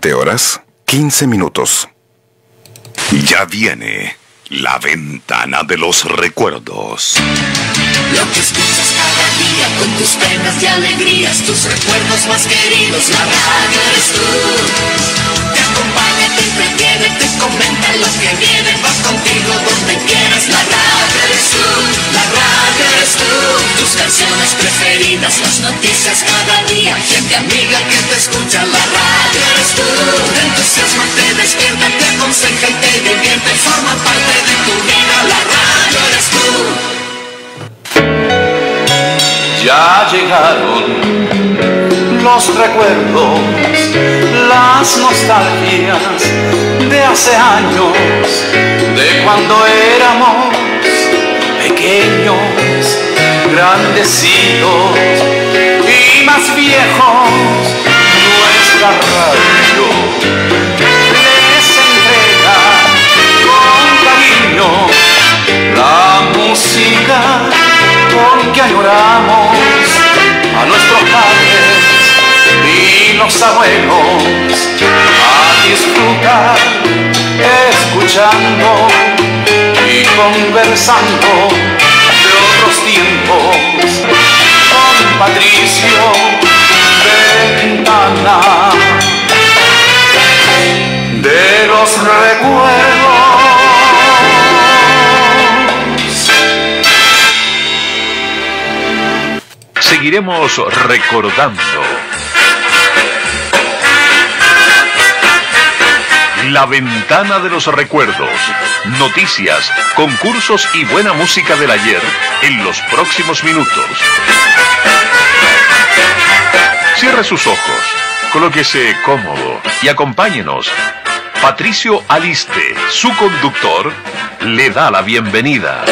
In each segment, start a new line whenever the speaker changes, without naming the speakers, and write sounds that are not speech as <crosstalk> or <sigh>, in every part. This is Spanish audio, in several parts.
20 horas, 15 minutos.
Ya viene la ventana de los recuerdos.
Lo que escuchas cada día con tus penas y alegrías, tus recuerdos más queridos, la radio eres tú. Te acompaña, te entretiene, te comenta lo que viene, vas contigo donde quieras, la radio eres tú, la radio eres tú. Tus canciones preferidas, las noticias cada día, gente amiga que te escucha, la radio eres tú. Te entusiasma, te despierta, te aconseja y te divierte, forma parte de tu vida, la radio eres tú.
Ya llegaron los recuerdos, las nostalgias de hace años, de cuando éramos pequeños, grandecitos y más viejos. Nuestra radio les entrega con cariño la música con que añoramos a nuestros padres y los abuelos a disfrutar escuchando y conversando de otros tiempos con Patricio Ventana. De los recuerdos
seguiremos recordando. La ventana de los recuerdos, noticias, concursos y buena música del ayer en los próximos minutos. Cierre sus ojos, colóquese cómodo y acompáñenos. Patricio Aliste, su conductor, le da la bienvenida.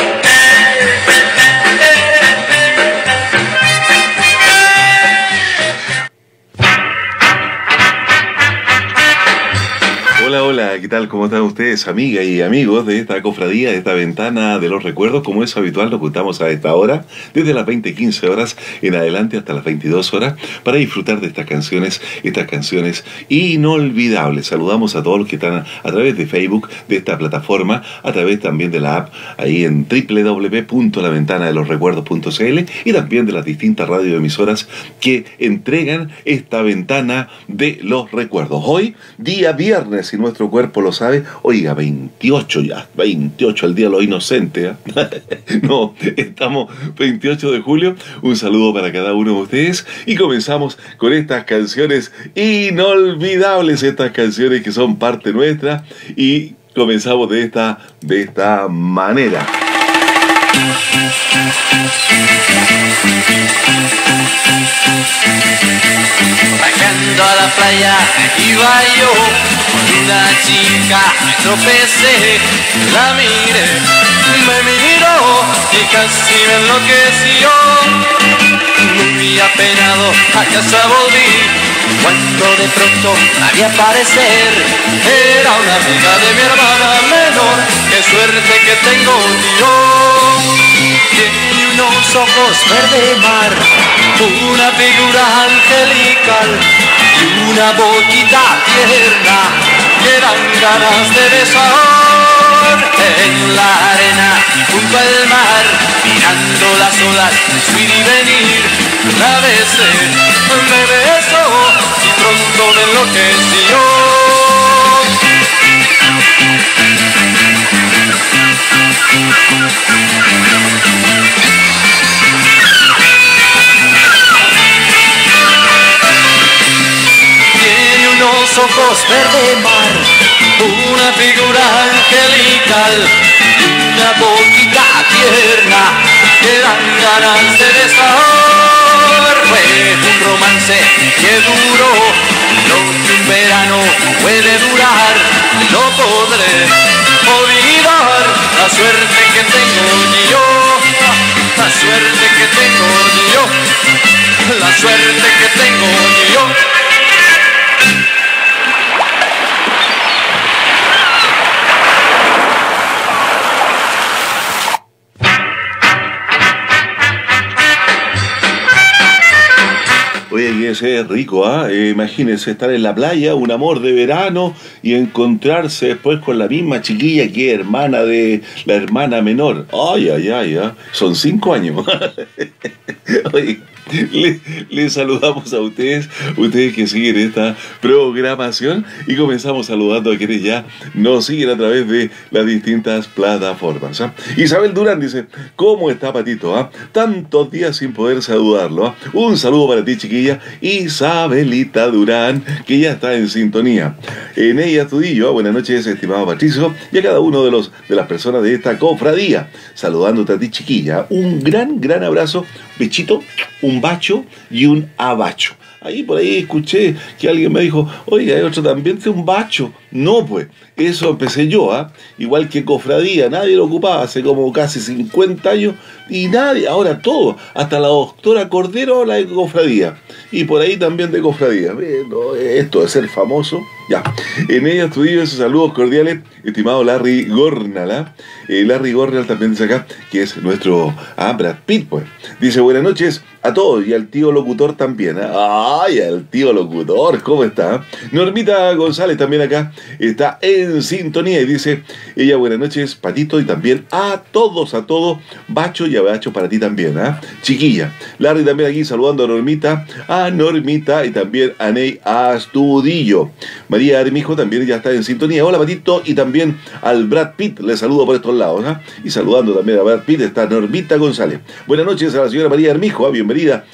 Hola, ¿qué tal? ¿Cómo están ustedes, amigas y amigos de esta cofradía, de esta ventana de los recuerdos? Como es habitual, nos juntamos a esta hora, desde las 20, 15 horas en adelante hasta las 22 horas, para disfrutar de estas canciones, estas canciones inolvidables. Saludamos a todos los que están a través de Facebook, de esta plataforma, a través también de la app, ahí en www.laventanadelosrecuerdos.cl y también de las distintas radioemisoras que entregan esta ventana de los recuerdos. Hoy, día viernes, nuestro cuerpo lo sabe, oiga, 28 ya, 28 el día de los inocentes. <laughs> ¿eh? no, estamos 28 de julio. Un saludo para cada uno de ustedes y comenzamos con estas canciones inolvidables, estas canciones que son parte nuestra y comenzamos de esta, de esta manera.
Bajando a la playa iba yo con una chica, me tropecé, la miré, me miró y casi me enloqueció. Muy apenado a casa volví cuando de pronto la vi aparecer Era una amiga de mi hermana menor Qué suerte que tengo yo Tiene unos ojos verde mar Una figura angelical Y una boquita tierna Que dan ganas de besar En la arena junto al mar Mirando las olas su y venir La besé, me besó y pronto me enloqueció. Tiene ojos verde mar, una figura angelical una boquita tierna que dan ganas de besar fue un romance que duró lo que un verano puede durar. No podré olvidar la suerte que tengo yo, la suerte que tengo yo, la suerte que tengo yo.
Ser rico, ¿ah? Eh, imagínense estar en la playa, un amor de verano y encontrarse después con la misma chiquilla que es hermana de la hermana menor. Ay, ay, ay, ¿ah? son cinco años. <laughs> Oye, <laughs> le, le saludamos a ustedes, ustedes que siguen esta programación y comenzamos saludando a quienes ya nos siguen a través de las distintas plataformas. ¿ah? Isabel Durán dice, ¿cómo está Patito? ah? Tantos días sin poder saludarlo. ah. Un saludo para ti, chiquilla. Isabelita Durán, que ya está en sintonía. En ella Estudillo, buenas noches, estimado Patricio, y a cada uno de los de las personas de esta cofradía. Saludándote a ti, chiquilla. Un gran, gran abrazo, bechito, un bacho y un abacho. Ahí por ahí escuché que alguien me dijo, oye, hay otro también de un bacho. No, pues, eso empecé yo, ¿ah? Igual que cofradía, nadie lo ocupaba hace como casi 50 años y nadie, ahora todo, hasta la doctora Cordero la de cofradía. Y por ahí también de cofradía. Esto de ser famoso, ya. En ella estudió esos saludos cordiales, estimado Larry Gornal. Eh, Larry Gornal también dice acá que es nuestro ah, Brad Pitt, pues. Dice buenas noches a todos y al tío locutor también. ¿ah? Ay, al tío locutor, ¿cómo está? Normita González también acá está en sintonía y dice ella buenas noches, Patito, y también a todos, a todos, Bacho y Abacho para ti también, ¿ah? Chiquilla. Larry también aquí saludando a Normita, a Normita y también a Ney Astudillo. María Armijo también ya está en sintonía. Hola, Patito, y también al Brad Pitt. Le saludo por estos lados, ¿ah? Y saludando también a Brad Pitt está Normita González. Buenas noches a la señora María Armijo, ¿ah?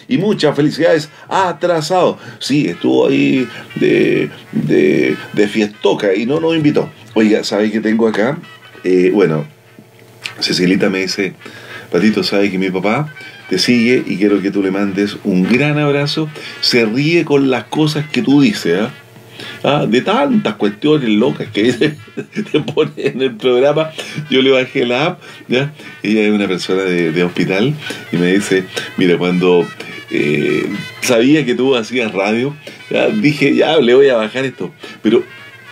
Y muchas felicidades. Atrasado. Sí, estuvo ahí de, de, fiestoca y no nos invitó. Oiga, ¿sabe qué tengo acá? Eh, bueno, Cecilita me dice, Patito, ¿sabe que mi papá te sigue y quiero que tú le mandes un gran abrazo? Se ríe con las cosas que tú dices, ¿ah? Ah, de tantas cuestiones locas que <laughs> te pone en el programa, yo le bajé la app, ¿ya? ella es una persona de, hospital y me dice, mira, cuando eh, sabía que tú hacías radio, dije, ya, le voy a bajar esto, pero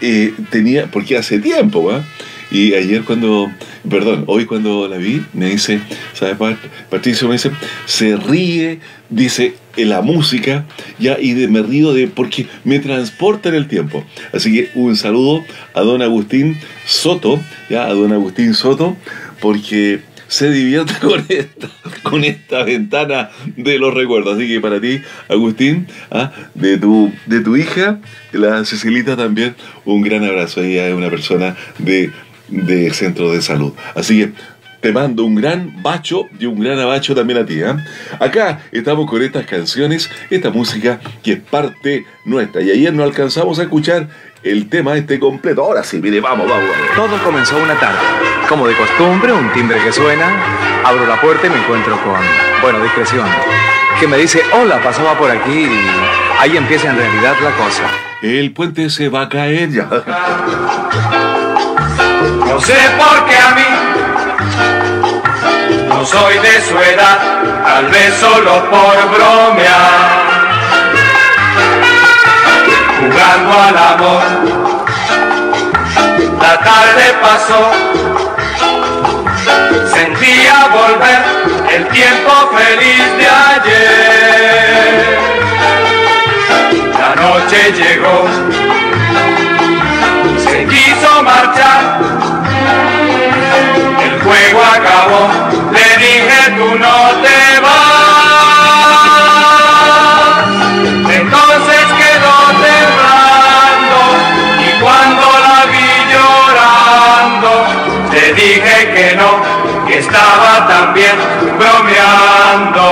eh, tenía, porque hace tiempo, ¿va? Y ayer cuando, perdón, hoy cuando la vi, me dice, ¿sabes, Pat- Patricio? Me dice, se ríe, dice, en la música, ya, y de, me río de, porque me transporta en el tiempo. Así que un saludo a don Agustín Soto, ya, a don Agustín Soto, porque se divierte <laughs> con esta, con esta ventana de los recuerdos. Así que para ti, Agustín, ah, de, tu, de tu hija, la Cecilita también, un gran abrazo. Ella es una persona de, de centro de salud. Así que te mando un gran bacho y un gran abacho también a ti. ¿ah? Acá estamos con estas canciones, esta música que es parte nuestra. Y ayer no alcanzamos a escuchar el tema este completo. Ahora sí, mire, vamos, vamos, vamos.
Todo comenzó una tarde. Como de costumbre, un timbre que suena, abro la puerta y me encuentro con, bueno, discreción, que me dice, hola, pasaba por aquí y ahí empieza en realidad la cosa.
El puente se va a caer ya. <laughs>
No sé por qué a mí no soy de su edad, tal vez solo por bromear. Jugando al amor, la tarde pasó, sentía volver el tiempo feliz de ayer. La noche llegó, se quiso marchar el juego acabó, tú no te vas. Entonces quedó temblando y cuando la vi llorando, le dije que no, que estaba también bromeando.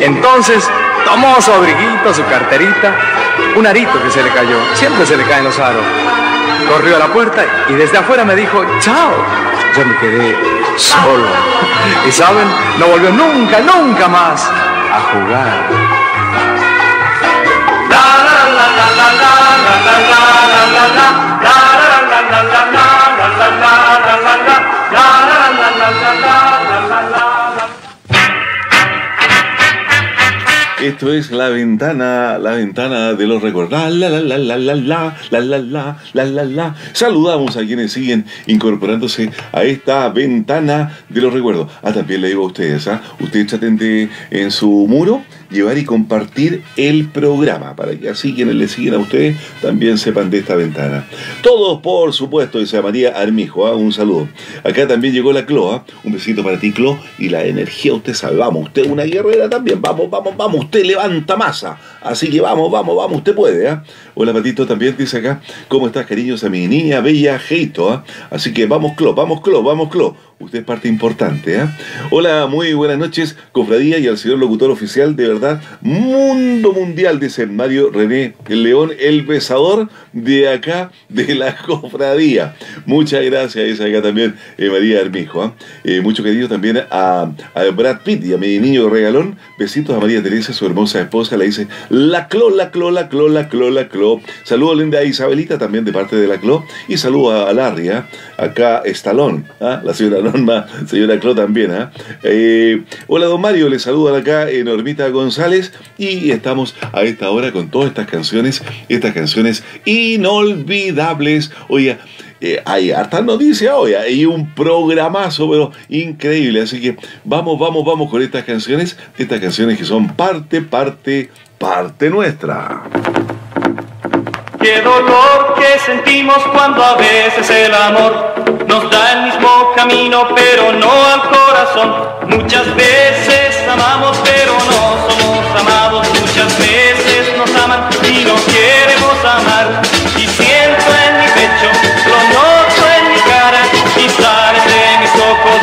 Entonces tomó su abriguito, su carterita, un arito que se le cayó, siempre se le caen los aros. Corrió a la puerta y desde afuera me dijo, chao. Yo me quedé solo. Y saben, no volvió nunca, nunca más a jugar.
Esto es la ventana, la ventana de los recuerdos. La la la la la la la la la la la la. Saludamos a quienes siguen incorporándose a esta ventana de los recuerdos. Ah, también le digo a ustedes, ¿ah? Ustedes traten de en su muro llevar y compartir el programa para que así quienes le siguen a ustedes también sepan de esta ventana. Todos, por supuesto, dice María Armijo, ¿ah? un saludo. Acá también llegó la Cloa, un besito para ti, Clo, y la energía, usted sabe, vamos, usted es una guerrera también, vamos, vamos, vamos, usted levanta masa, así que vamos, vamos, vamos, usted puede, ¿ah? Hola Patito también dice acá, ¿cómo estás cariños a mi niña bella Heito? ¿ah? Así que vamos Clo, vamos Clo, vamos Clo. Usted es parte importante, ¿eh? Hola, muy buenas noches, cofradía y al señor locutor oficial, de verdad, mundo mundial, dice Mario René León, el besador de acá, de la <laughs> cofradía. Muchas gracias, dice acá también eh, María Armijo. ¿ah? Eh, mucho querido también a, Brad Pitt y a mi niño regalón. Besitos a María Teresa, su hermosa esposa, le dice la clo, la clo, la clo, la clo, la clo. Saludo linda Isabelita también de parte de la clo. Y saludo a Larry, ¿ah? Acá Estalón, ¿ah? la señora Norma, señora Clo también. Eh, hola don Mario, le saludan acá Normita González y estamos a esta hora con todas estas canciones, estas canciones inolvidables. Oiga, eh, hay hartas noticias hoy, hay un programazo, pero increíble. Así que vamos, vamos, vamos con estas canciones, estas canciones que son parte, parte, parte nuestra.
Qué dolor que sentimos cuando a veces el amor nos da el mismo camino, pero no al corazón. Muchas veces amamos, pero no somos amados. Muchas veces nos aman y no queremos amar. Y siento en mi pecho, lo noto en mi cara y salen de mis ojos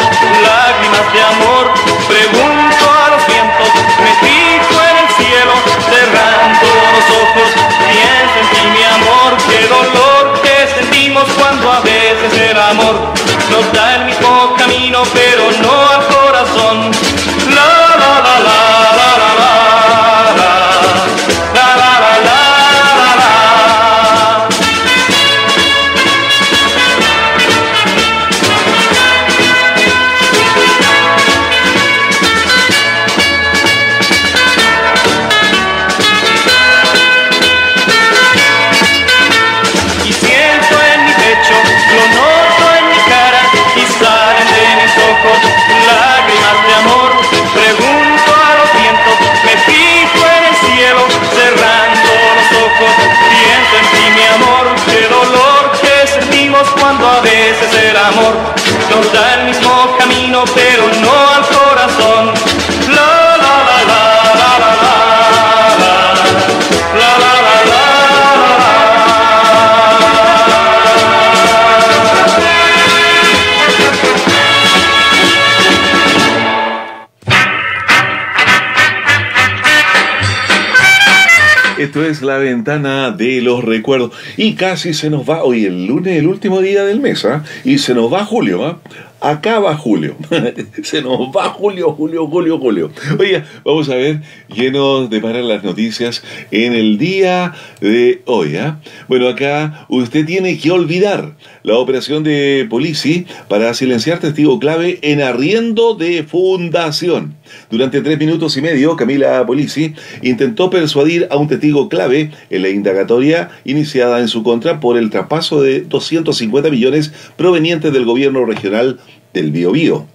lágrimas de amor. Pregunto a los vientos, me fijo en el cielo, cerrando los ojos, pienso en ti mi amor, qué dolor que sentimos cuando a amor nos da
Esto es la ventana de los recuerdos. Y casi se nos va, hoy el lunes, el último día del mes, ¿ah? y se nos va julio, ¿ah? Acaba julio. <laughs> se nos va julio, julio, julio, julio. Oiga, vamos a ver qué nos deparan las noticias en el día de hoy. ¿ah? Bueno, acá usted tiene que olvidar la operación de Polici para silenciar testigo clave en arriendo de fundación. Durante tres minutos y medio, Camila Polici intentó persuadir a un testigo clave en la indagatoria iniciada en su contra por el traspaso de 250 millones provenientes del gobierno regional del Biobío.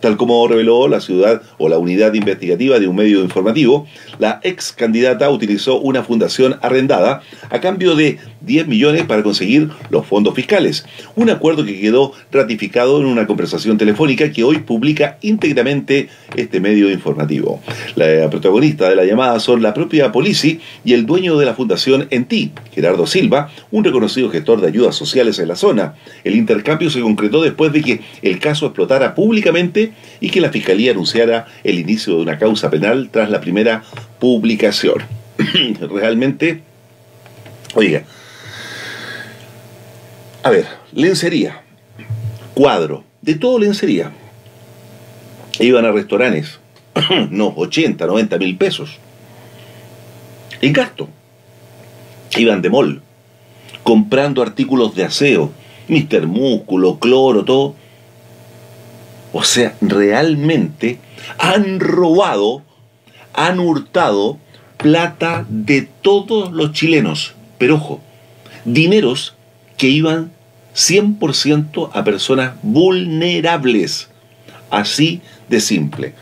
Tal como reveló la ciudad o la unidad investigativa de un medio informativo, la ex candidata utilizó una fundación arrendada a cambio de 10 millones para conseguir los fondos fiscales. Un acuerdo que quedó ratificado en una conversación telefónica que hoy publica íntegramente este medio informativo. La protagonista de la llamada son la propia Polici y el dueño de la fundación Enti, Gerardo Silva, un reconocido gestor de ayudas sociales en la zona. El intercambio se concretó después de que el caso explotara públicamente y que la Fiscalía anunciara el inicio de una causa penal tras la primera publicación. <clears throat> Realmente, oiga, a ver, lencería, cuadro, de todo lencería. Iban a restaurantes, <clears throat> no, 80, 90 mil pesos. En gasto. Iban de mall, comprando artículos de aseo, Mister Músculo, cloro, todo. O sea, realmente han robado, han hurtado plata de todos los chilenos. Pero ojo, dineros que iban 100% a personas vulnerables. Así de simple.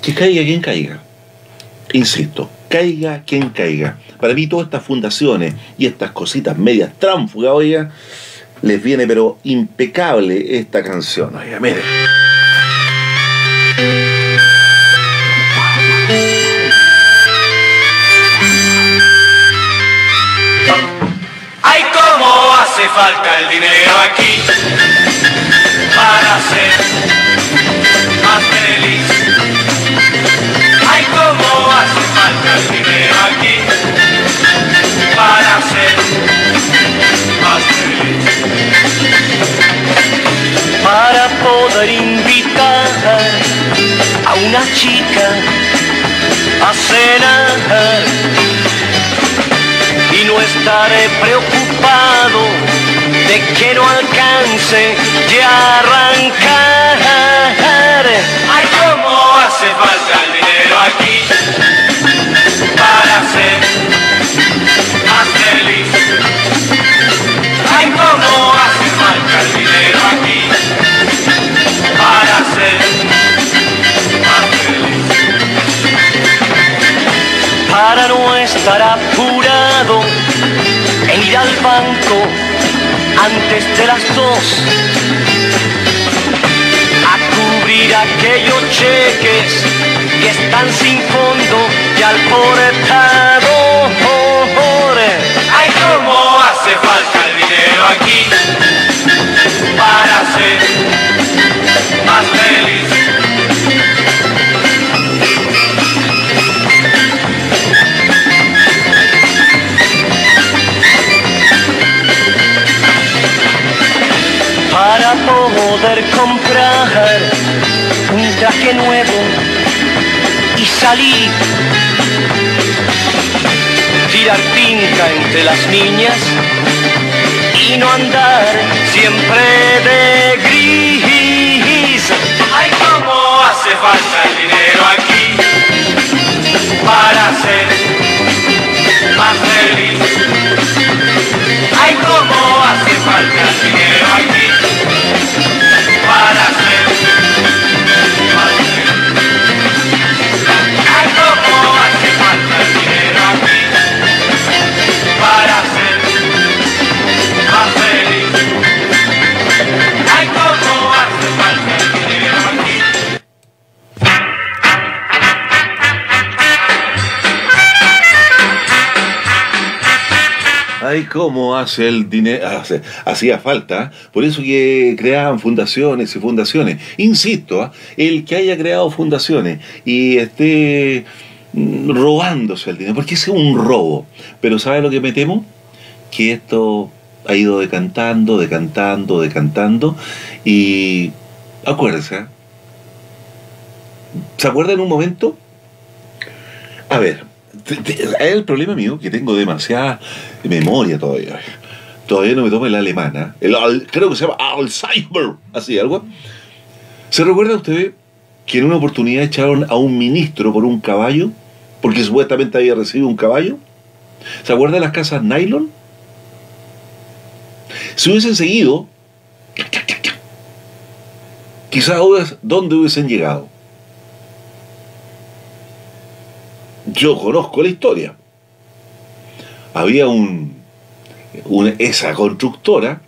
Que caiga quien caiga. Insisto, caiga quien caiga. Para mí todas estas fundaciones y estas cositas medias tránfugas, oiga, les viene pero impecable esta canción. Oiga, mire.
Falta el dinero aquí para ser más feliz. Ay, cómo hace falta el dinero aquí para ser más feliz. Para poder invitar a una chica a cenar y no estaré preocupado de que no alcance ya arrancar. Ay, cómo hace falta el dinero aquí para ser más feliz. Ay, cómo hace falta el dinero aquí para ser más feliz para no estar apurado en ir al banco antes de las dos a cubrir aquellos cheques que están sin fondo poder comprar un traje nuevo y salir, tirar pinta entre las niñas y no andar siempre de gris. Ay, cómo hace falta el dinero aquí para ser más feliz. Ay, cómo hace falta el dinero aquí cómo hace el dinero,
hacía falta, por eso que creaban fundaciones y fundaciones. Insisto, ¿ah? el que haya creado fundaciones y esté mm, robándose el dinero, porque es un robo. Pero ¿sabe lo que me temo? Que esto ha ido decantando, decantando, decantando, y acuérdense, ¿ah? ¿se acuerdan un momento? A ver, es el problema mío que tengo demasiada memoria todavía. Todavía no me tomo la alemana. El, al- creo que se llama Alzheimer. Así, algo. ¿Se recuerda usted que en una oportunidad echaron a un ministro por un caballo? Porque supuestamente había recibido un caballo. ¿Se acuerda de las casas nylon? Si hubiesen seguido, quizás ¿dónde hubiesen llegado? Yo conozco la historia. Había un, esa constructora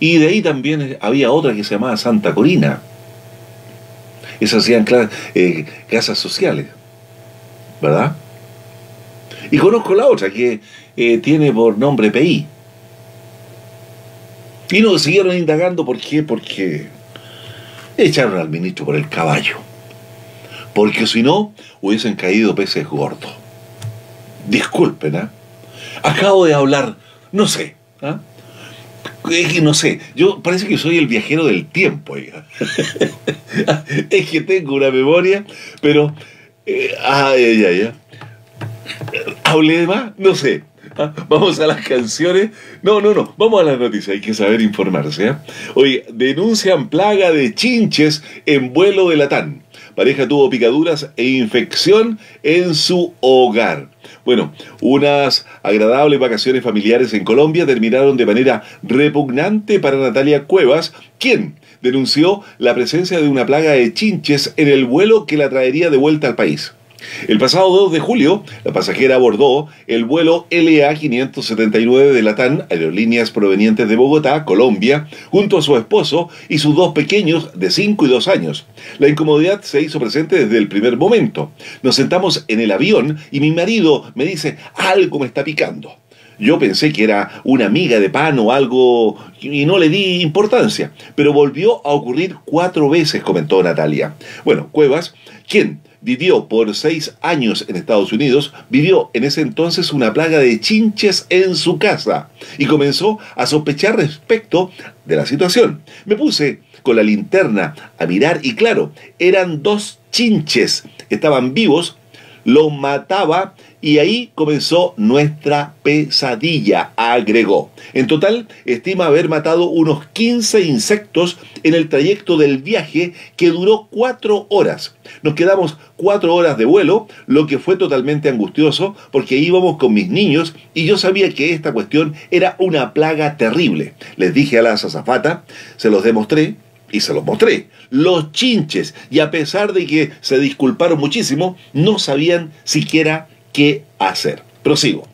y de ahí también había otra que se llamaba Santa Corina. Esas hacían eh, casas sociales, ¿verdad? Y conozco la otra que eh, tiene por nombre PI. Y nos siguieron indagando por qué, porque echaron al ministro por el caballo. Porque si no, hubiesen caído peces gordos. Disculpen, ¿ah? Acabo de hablar, no sé, ¿ah? Es que no sé, yo parece que soy el viajero del tiempo, <laughs> es que tengo una memoria, pero... Eh, ay, ay, ay, ay. ¿Hablé de más? No sé. Ah, Vamos a las canciones. No, no, no. Vamos a las noticias. Hay que saber informarse. ¿eh? Oye, denuncian plaga de chinches en vuelo de Latán. Pareja tuvo picaduras e infección en su hogar. Bueno, unas agradables vacaciones familiares en Colombia terminaron de manera repugnante para Natalia Cuevas, quien denunció la presencia de una plaga de chinches en el vuelo que la traería de vuelta al país. El pasado 2 de julio, la pasajera abordó el vuelo LA 579 de Latam, aerolíneas provenientes de Bogotá, Colombia, junto a su esposo y sus dos pequeños de 5 y 2 años. La incomodidad se hizo presente desde el primer momento. Nos sentamos en el avión y mi marido me dice, algo me está picando. Yo pensé que era una miga de pan o algo y no le di importancia, pero volvió a ocurrir cuatro veces, comentó Natalia. Bueno, Cuevas, ¿quién? Vivió por seis años en Estados Unidos, vivió en ese entonces una plaga de chinches en su casa y comenzó a sospechar respecto de la situación. Me puse con la linterna a mirar y claro, eran dos chinches, estaban vivos, lo mataba y ahí comenzó nuestra pesadilla, agregó. En total, estima haber matado unos 15 insectos en el trayecto del viaje que duró cuatro horas. Nos quedamos cuatro horas de vuelo, lo que fue totalmente angustioso porque íbamos con mis niños y yo sabía que esta cuestión era una plaga terrible. Les dije a la azafata, se los demostré, y se los mostré. Los chinches, y a pesar de que se disculparon muchísimo, no sabían siquiera qué hacer. Prosigo.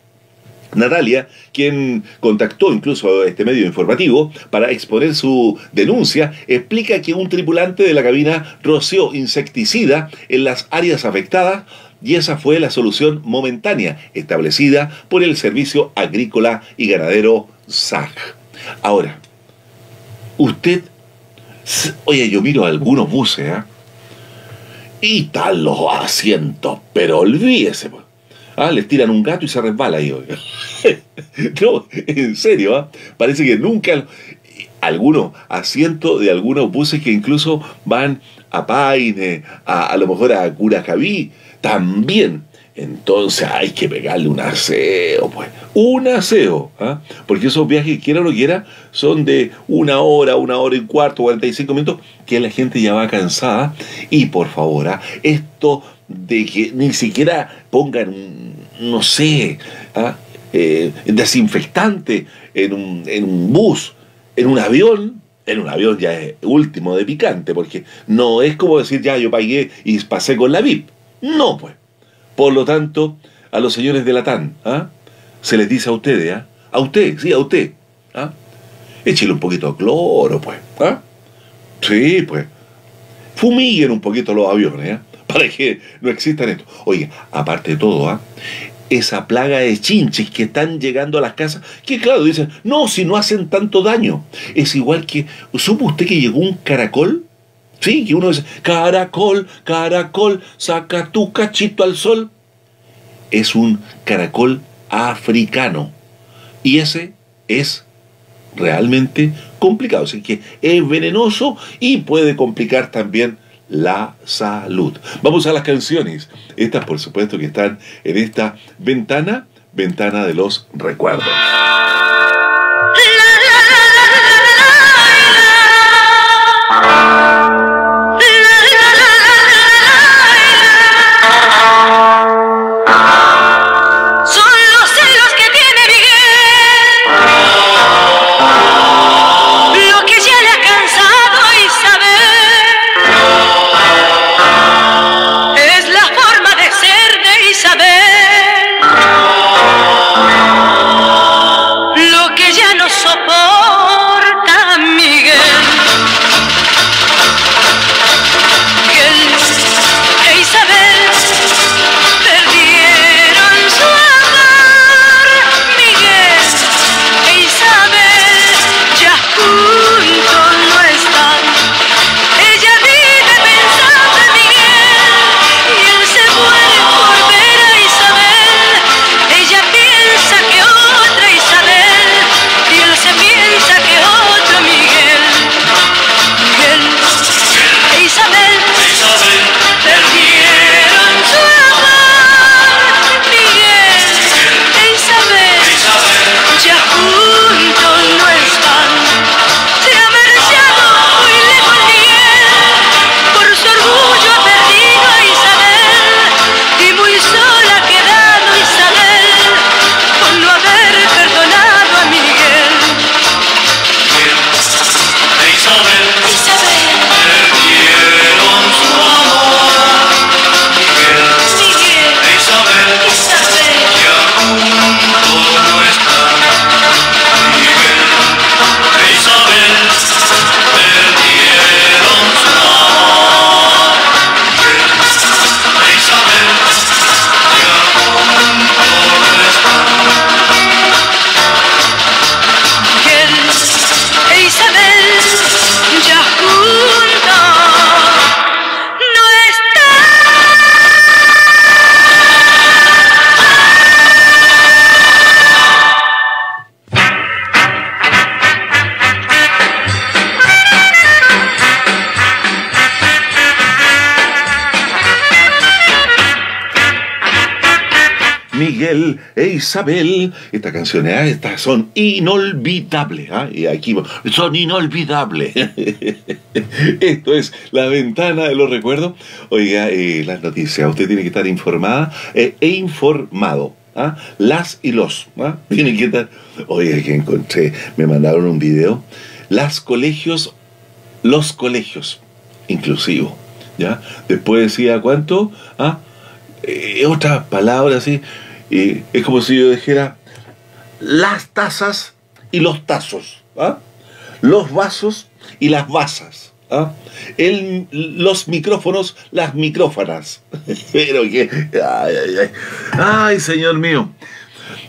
Natalia, quien contactó incluso a este medio informativo para exponer su denuncia, explica que un tripulante de la cabina roció insecticida en las áreas afectadas y esa fue la solución momentánea establecida por el Servicio Agrícola y Ganadero SAG. Ahora, usted, oye, yo miro algunos buses, ¿ah? Y tal los asientos, pero olvídese, pues. Ah, les tiran un gato y se resbala ahí. <laughs> no, en serio, ¿ah? parece que nunca algunos asientos de algunos buses que incluso van a Paine, a, a lo mejor a Curacaví, también. Entonces hay que pegarle un aseo, pues. Un aseo. ¿ah? Porque esos viajes, quiera o no quiera, son de una hora, una hora y cuarto, 45 minutos, que la gente ya va cansada. Y por favor, ¿ah? esto de que ni siquiera pongan, no sé, ¿ah? eh, desinfectante en un, en un bus, en un avión, en un avión ya es último de picante, porque no es como decir, ya yo pagué y pasé con la VIP. No, pues. Por lo tanto, a los señores de la TAN, ¿ah? se les dice a ustedes, ¿ah? a usted, sí, a usted, ¿ah? échele un poquito de cloro, pues. ¿ah? Sí, pues. Fumiguen un poquito los aviones, ¿ah? para que no existan esto. Oye, aparte de todo, ¿ah? esa plaga de chinches que están llegando a las casas, que claro, dicen, no, si no hacen tanto daño. Es igual que, ¿supo usted que llegó un caracol? Sí, que uno dice, caracol, caracol, saca tu cachito al sol. Es un caracol africano. Y ese es realmente complicado. Así que es venenoso y puede complicar también la salud. Vamos a las canciones. Estas, por supuesto, que están en esta ventana, ventana de los recuerdos. Estas canciones, ¿ah? estas son inolvidables. ¿ah? Y aquí son inolvidables. <laughs> Esto es la ventana de los recuerdos. Oiga, eh, las noticias. Usted tiene que estar informada eh, e informado. ¿ah? Las y los. ¿ah? Tiene que estar. Oiga, que encontré, me mandaron un video. Las colegios, los colegios, inclusivo. ¿Ya? Después decía cuánto, ¿ah? eh, otra palabra así, es como si yo dijera las tazas y los tazos, ¿ah? los vasos y las vasas. ¿ah? Los micrófonos, las micrófonas. <laughs> Pero que. Ay, ay, ay. Ay, señor mío.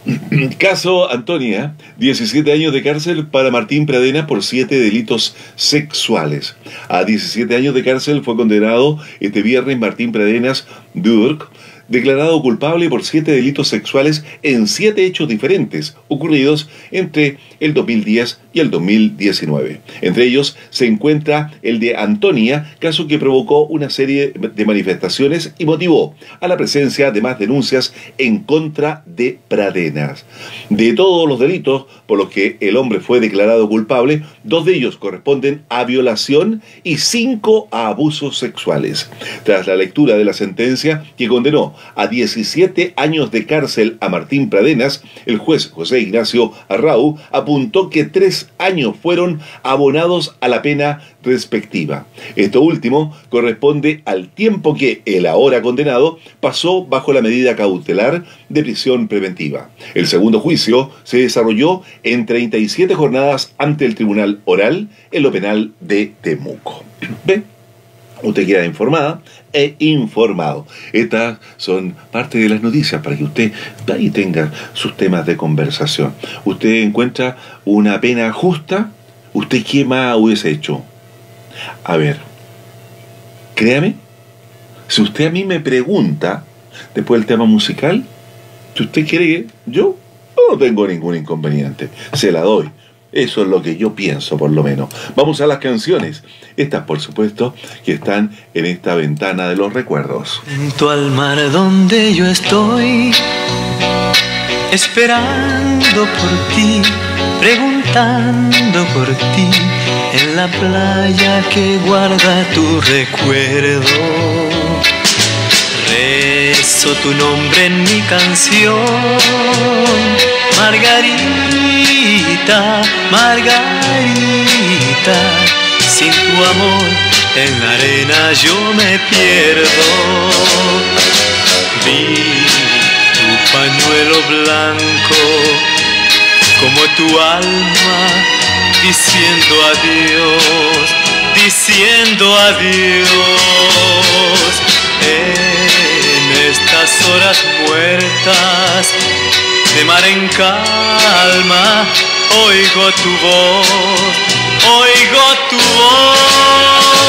<clears throat> Caso Antonia, 17 años de cárcel para Martín Pradena por 7 delitos sexuales. A 17 años de cárcel fue condenado este viernes Martín Pradenas Durk declarado culpable por siete delitos sexuales en siete hechos diferentes ocurridos entre el 2010 y el 2019. Entre ellos se encuentra el de Antonia, caso que provocó una serie de manifestaciones y motivó a la presencia de más denuncias en contra de Pradenas. De todos los delitos por los que el hombre fue declarado culpable, dos de ellos corresponden a violación y cinco a abusos sexuales. Tras la lectura de la sentencia que condenó a 17 años de cárcel a Martín Pradenas, el juez José Ignacio Arrau apuntó que tres años fueron abonados a la pena respectiva. Esto último corresponde al tiempo que el ahora condenado pasó bajo la medida cautelar de prisión preventiva. El segundo juicio se desarrolló en 37 jornadas ante el Tribunal Oral en lo penal de Temuco. Usted queda informada e informado. Estas son parte de las noticias para que usted ahí tenga sus temas de conversación. Usted encuentra una pena justa, ¿usted qué más hubiese hecho? A ver, créame, si usted a mí me pregunta, después del tema musical, si usted quiere, yo no tengo ningún inconveniente, se la doy. Eso es lo que yo pienso, por lo menos. Vamos a las canciones. Estas, por supuesto, que están en esta ventana de los recuerdos.
Junto al mar donde yo estoy, esperando por ti, preguntando por ti, en la playa que guarda tu recuerdo. Rezo tu nombre en mi canción, Margarita, Margarita. Sin tu amor en la arena yo me pierdo. Vi tu pañuelo blanco como tu alma diciendo adiós, diciendo adiós. En estas horas muertas de mar en calma, oigo tu voz, oigo tu voz.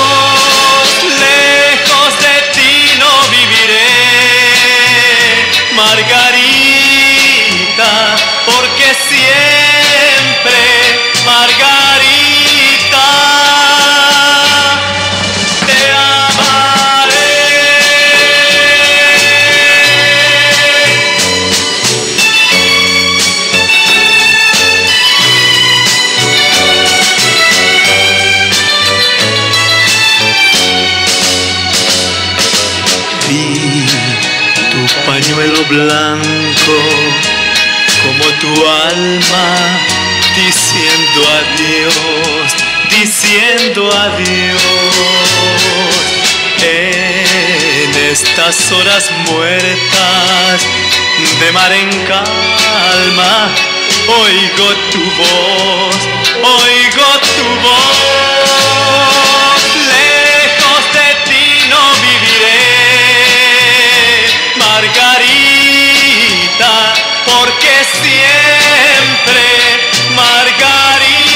Lejos de ti no viviré, Margarita, porque siempre, Margarita, blanco como tu alma diciendo adiós, diciendo adiós. En estas horas muertas de mar en calma, oigo tu voz, oigo tu voz. Porque siempre, Margarita,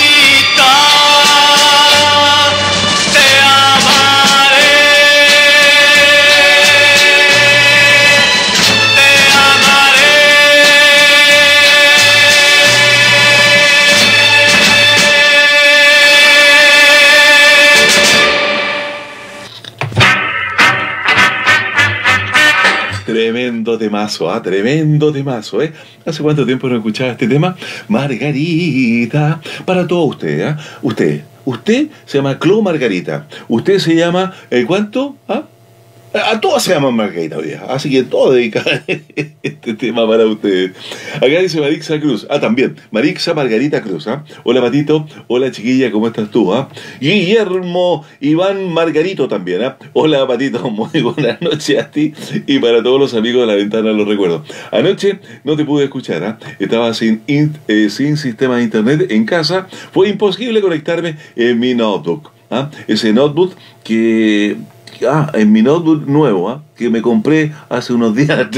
Tremendo temazo, ¿ah? Tremendo temazo, ¿eh? ¿Hace cuánto tiempo no escuchaba este tema? Margarita, para todo usted, ¿ah? Usted, usted se llama Clo Margarita. Usted se llama, eh, ¿cuánto? ¿Ah? A todos se llaman Margarita día, así que todo dedica <laughs> este tema para ustedes. Acá dice Marixa Cruz. Ah, también, Marixa Margarita Cruz. ¿ah? Hola Patito, hola chiquilla, ¿cómo estás tú? Ah? Guillermo Iván Margarito también. ¿ah? Hola Patito, <laughs> muy buenas noches a ti y para todos los amigos de la ventana los recuerdo. Anoche no te pude escuchar, estaba sin, in- eh, sin sistema de internet en casa, fue imposible conectarme en mi notebook. Ese notebook que Ah, en mi notebook nuevo, ¿ah? que me compré hace unos <laughs> días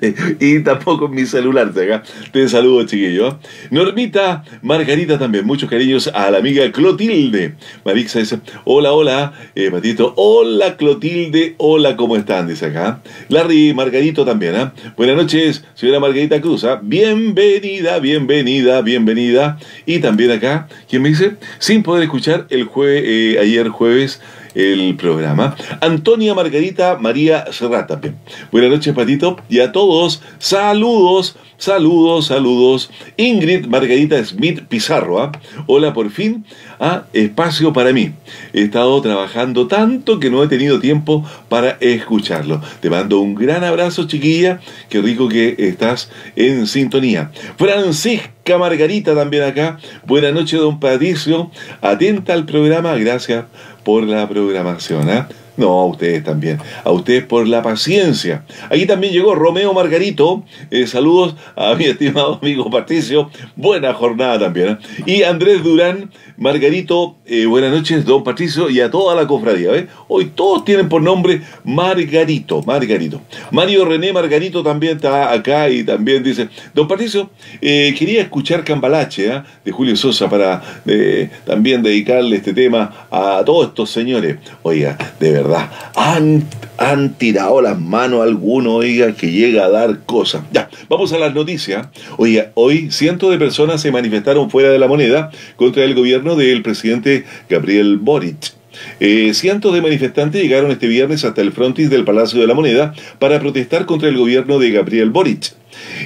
eh, y tampoco en mi celular, acá. te saludo chiquillo. ¿ah? Normita, Margarita también, muchos cariños a la amiga Clotilde. Marixa dice, hola, hola, eh, Matito, hola Clotilde, hola, ¿cómo están? Dice acá. Larry Margarito también, ¿ah? Buenas noches, señora Margarita Cruz, ¿ah? bienvenida, bienvenida, bienvenida. Y también acá, ¿quién me dice? Sin poder escuchar el jue eh, ayer jueves el programa. Antonia Margarita María Serrat también. Buenas noches, Patito. Y a todos, saludos, saludos, saludos. Ingrid Margarita Smith Pizarro. ¿ah? Hola, por fin. ¿ah? Espacio para mí. He estado trabajando tanto que no he tenido tiempo para escucharlo. Te mando un gran abrazo, chiquilla. Qué rico que estás en sintonía. Francisca Margarita también acá. Buenas noches, don Patricio. Atenta al programa. Gracias por la programación. ¿ah? No, a ustedes también. A ustedes por la paciencia. Aquí también llegó Romeo Margarito. Eh, saludos a mi <laughs> estimado amigo Patricio. Buena jornada también. ¿ah? Y Andrés Durán Margarito. eh, buenas noches, don Patricio, y a toda la cofradía. ¿eh? Hoy todos tienen por nombre Margarito. Margarito. Mario René Margarito también está acá y también dice: Don Patricio, eh, quería escuchar Cambalache de Julio Sosa para eh, también dedicarle este tema a todos estos señores. Oiga, de verdad, han, han tirado las manos a alguno, oiga, que llega a dar cosas. Ya, vamos a las noticias. Oiga, hoy cientos de personas se manifestaron fuera de la moneda contra el gobierno del presidente Gabriel Boric. Eh, cientos de manifestantes llegaron este viernes hasta el frontis del Palacio de la Moneda para protestar contra el gobierno de Gabriel Boric.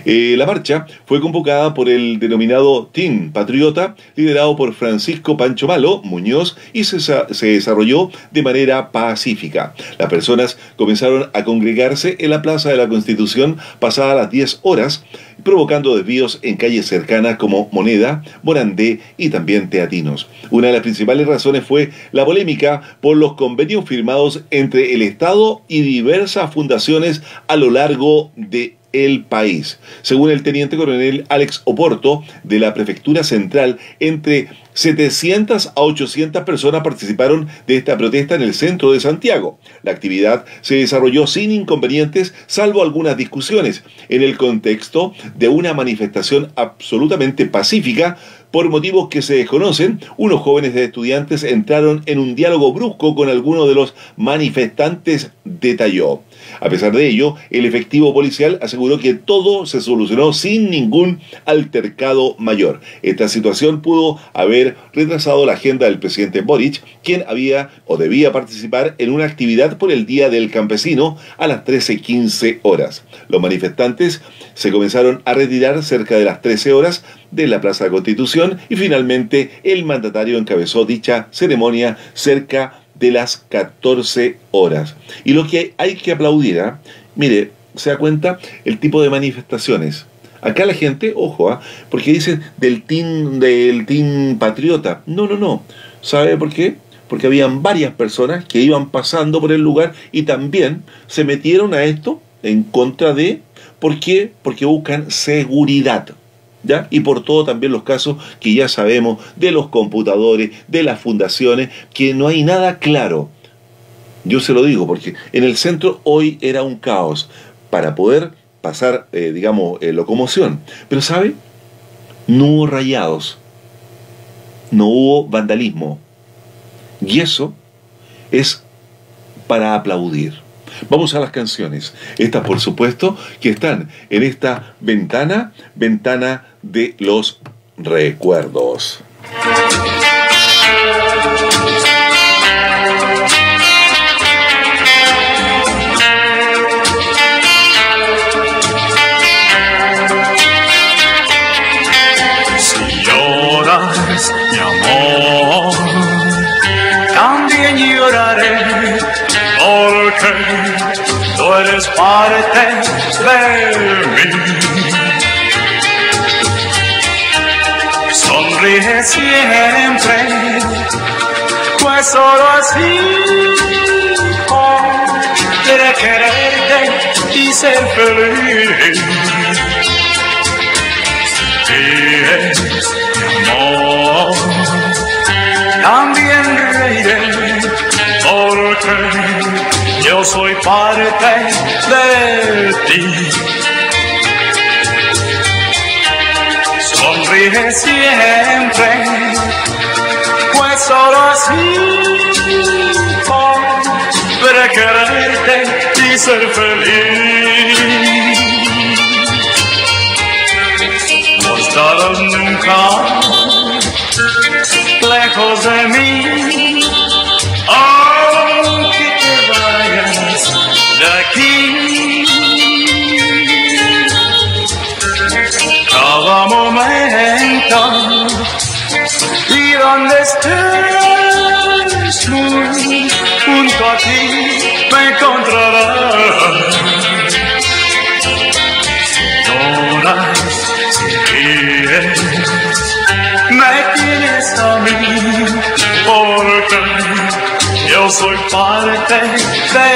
Eh, la marcha fue convocada por el denominado Team Patriota, liderado por Francisco Pancho Malo Muñoz, y se, se desarrolló de manera pacífica. Las personas comenzaron a congregarse en la Plaza de la Constitución pasada las 10 horas, provocando desvíos en calles cercanas como Moneda, Morandé y también Teatinos. Una de las principales razones fue la polémica por los convenios firmados entre el Estado y diversas fundaciones a lo largo de el país. Según el teniente coronel Alex Oporto de la Prefectura Central, entre 700 a 800 personas participaron de esta protesta en el centro de Santiago. La actividad se desarrolló sin inconvenientes, salvo algunas discusiones, en el contexto de una manifestación absolutamente pacífica por motivos que se desconocen, unos jóvenes estudiantes entraron en un diálogo brusco con alguno de los manifestantes, detalló. A pesar de ello, el efectivo policial aseguró que todo se solucionó sin ningún altercado mayor. Esta situación pudo haber retrasado la agenda del presidente Boric, quien había o debía participar en una actividad por el Día del Campesino a las 13.15 horas. Los manifestantes se comenzaron a retirar cerca de las 13 horas de la Plaza de Constitución y finalmente el mandatario encabezó dicha ceremonia cerca de las 14 horas. Y lo que hay que aplaudir, ¿ah? mire, se da cuenta el tipo de manifestaciones. Acá la gente, ojo, ¿ah? porque dicen del team, del team patriota. No, no, no. ¿Sabe por qué? Porque habían varias personas que iban pasando por el lugar y también se metieron a esto en contra de. ¿Por qué? Porque buscan seguridad. ¿Ya? Y por todo también los casos que ya sabemos de los computadores, de las fundaciones, que no hay nada claro. Yo se lo digo porque en el centro hoy era un caos para poder pasar, eh, digamos, eh, locomoción. Pero ¿sabe? No hubo rayados, no hubo vandalismo. Y eso es para aplaudir. Vamos a las canciones. Estas, por supuesto, que están en esta ventana, ventana de los recuerdos.
Eres parte de mí. Sonríe siempre, pues solo así podré quererte y ser feliz. Soy parte de ti. Sonríe siempre, pues solo así podré quererte y ser feliz. No estarás nunca lejos de mí, momento y donde estés junto a ti me encontrarás. Lloras y ríes, me tienes a mí porque yo soy parte de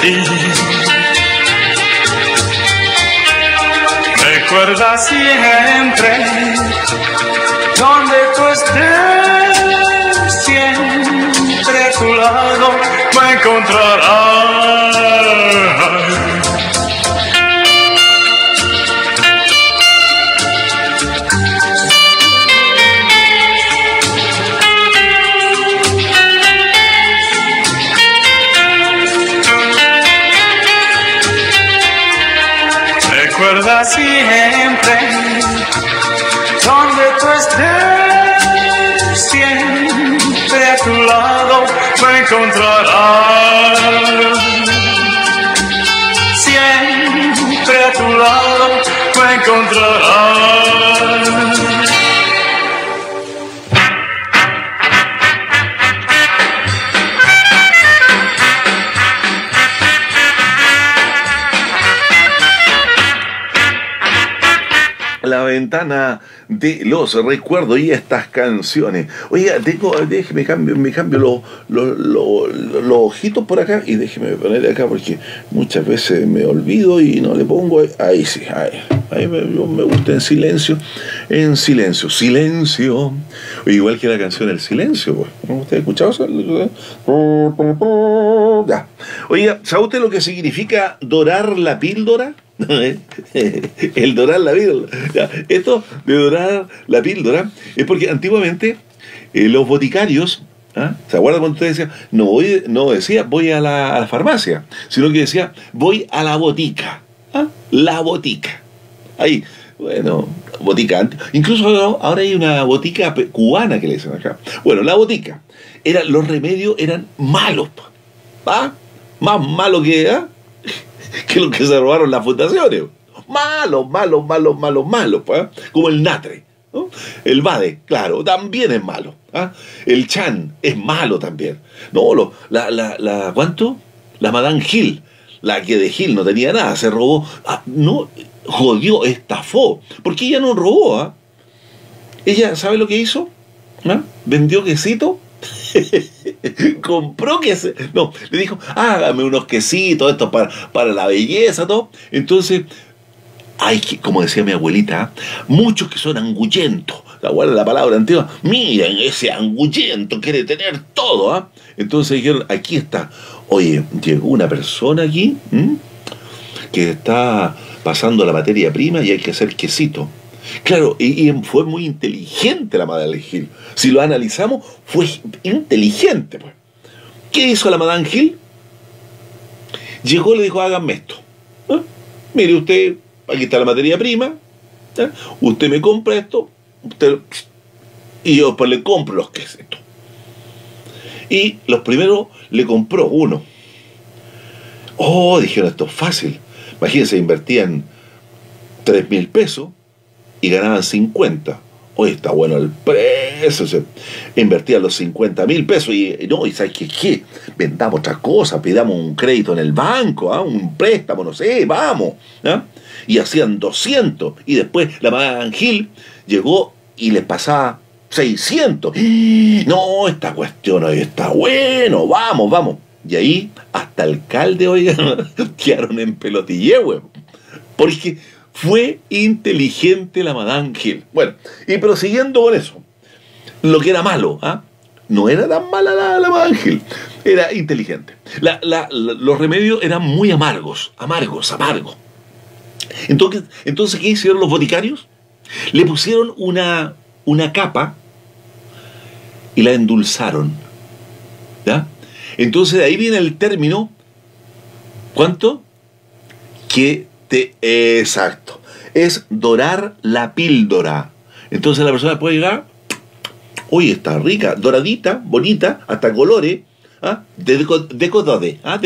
ti. Recuerda siempre donde tú estés, siempre a tu lado me encontrarás. Encontrarás. Siempre a tu lado me encontrarás.
Ventana de los recuerdos y estas canciones. Oiga, déjeme cambio, me cambio los, los, los, ojitos por acá y déjeme poner acá porque muchas veces me olvido y no le pongo. Ahí sí, ahí, me, gusta en silencio. En silencio, silencio. Igual que la canción El Silencio, pues. ¿No ¿Usted ha escuchado? Ya. Oiga, ¿sabe usted lo que significa dorar la píldora? <laughs> el dorar la píldora. Esto de dorar la píldora es porque antiguamente eh, los boticarios, ¿ah? ¿se acuerdan cuando usted decía? No, voy, no decía voy a la, farmacia, sino que decía voy a la botica. ¿ah? La botica. Ahí, bueno, botica. Incluso ahora- hay una botica cubana que le dicen acá. Bueno, la botica. Era, los remedios eran malos. ¿ah? Más malos que, ¿ah? <laughs> que los que se robaron las fundaciones. Malos, malos, malos, malos. pues, ¿ah? Como el natre. El Bade, claro, también es malo. ¿ah? El Chan es malo también. No, lo, la, la, la, ¿cuánto? La Madame Gil, la que de Gil no tenía nada, se robó. Ah, no, jodió, estafó. Porque ella no robó, ¿ah? Ella, ¿sabe lo que hizo? Vendió quesito. <laughs> compró queso. No, le dijo, hágame unos quesitos, esto para, para la belleza. Entonces, hay que, como decía mi abuelita, muchos que son angullentos. ¿Se acuerdan la palabra antigua? Miren, ese angullento quiere tener todo. ¿ah? Entonces dijeron, aquí está. Oye, llegó una persona aquí que está pasando la materia prima y hay que hacer quesito. Claro, y, fue muy inteligente la Madame Gil. Si lo analizamos, fue inteligente. Pues. ¿Qué hizo la Madame Gil? Llegó y le dijo, háganme esto. ¿Ah? Mire usted, aquí está la materia prima, ¿ah? usted me compra esto, y yo le compro los quesos. Y los primeros le compró uno. Oh, dijeron, esto es fácil. Imagínense, invertían 3 mil pesos y ganaban 50. Hoy está bueno el precio. Se invertía los 50 mil pesos y, no, y ¿sabes qué? qué? Vendamos otra cosa, pidamos un crédito en el banco, ¿ah? un préstamo, no sé, vamos. ¿ah? Y hacían 200. Y después la Madame Gil llegó y les pasaba 600. <gasps> No, esta cuestión hoy está bueno, vamos, vamos. Y ahí hasta alcalde, oigan, <laughs> quedaron en pelotille, weón. Porque fue inteligente la Madame. Bueno, y prosiguiendo con eso, lo que era malo, ¿ah? no era tan mala la, la Madame era inteligente. Los remedios eran muy amargos, amargos, amargos. Entonces, entonces, ¿qué hicieron los boticarios? Le pusieron una, una capa y la endulzaron. ¿Ya? Entonces de ahí viene el término, ¿cuánto? Que Exacto. Es dorar la píldora. Entonces la persona puede llegar, oye, está rica, doradita, bonita, hasta colores, ¿ah? de, decodode, ¿ah?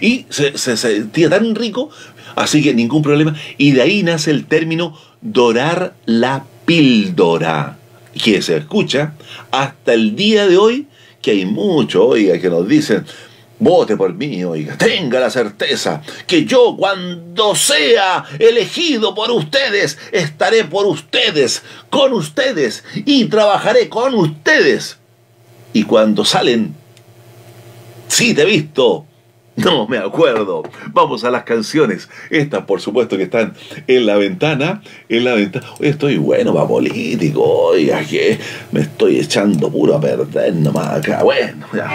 Y se, se, se sentía tan rico, así que ningún problema. Y de ahí nace el término dorar la píldora, que se escucha hasta el día de hoy, que hay mucho, oiga, que nos dicen, vote por mí, oiga, tenga la certeza que yo cuando sea elegido por ustedes, estaré por ustedes, con ustedes, y trabajaré con ustedes. Y cuando salen, sí te he visto, no me acuerdo. Vamos a las canciones. Estas, por supuesto, que están en la ventana. En la ventana. Hoy estoy bueno para político. Oiga, que me estoy echando puro a perder nomás acá. Bueno, ya.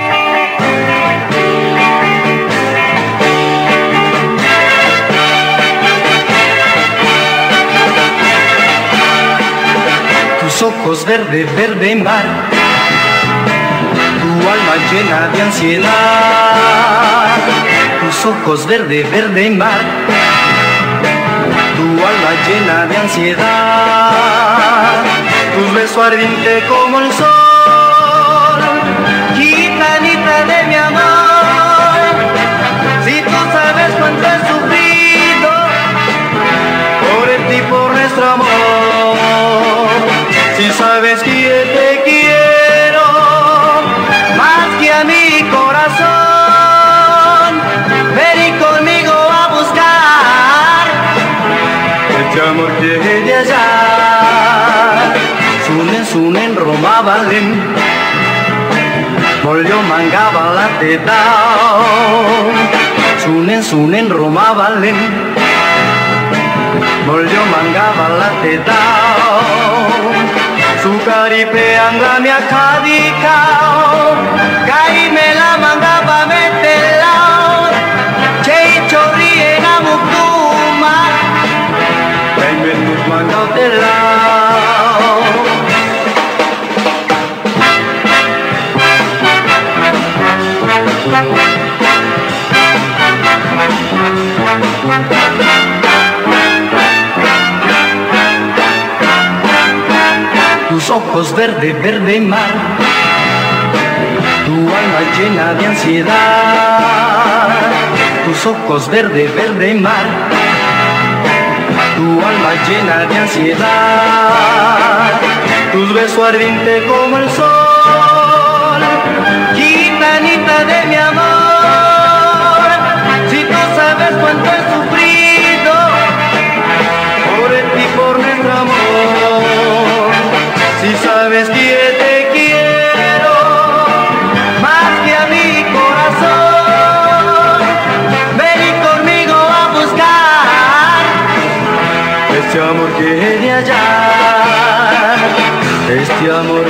tus ojos verde, verde mar, tu alma llena de ansiedad, tus ojos verde, verde mar, tu alma llena de ansiedad, tus besos ardiente como el sol, gitanita de mi amor, si tú sabes cuánto he sufrido por el ti, por nuestro amor. Si sabes que valen, volvió mangaba la teta. Sunen, sunen, Roma valen, volvió mangaba la teta. Su caripean la mia cadicao, caime la mangaba metelao, chei chorri en amucuma, caime tus mangao telao. Tus ojos verde, verde mar, tu alma llena de ansiedad, tus ojos verde, verde mar, tu alma llena de ansiedad, tus besos ardiente como el sol, gitanita de mi amor, si tú sabes cuánto he sufrido por ti, por nuestro amor. Si sabes que te quiero más que a mi corazón, ven y conmigo a buscar este amor que es de allá, este amor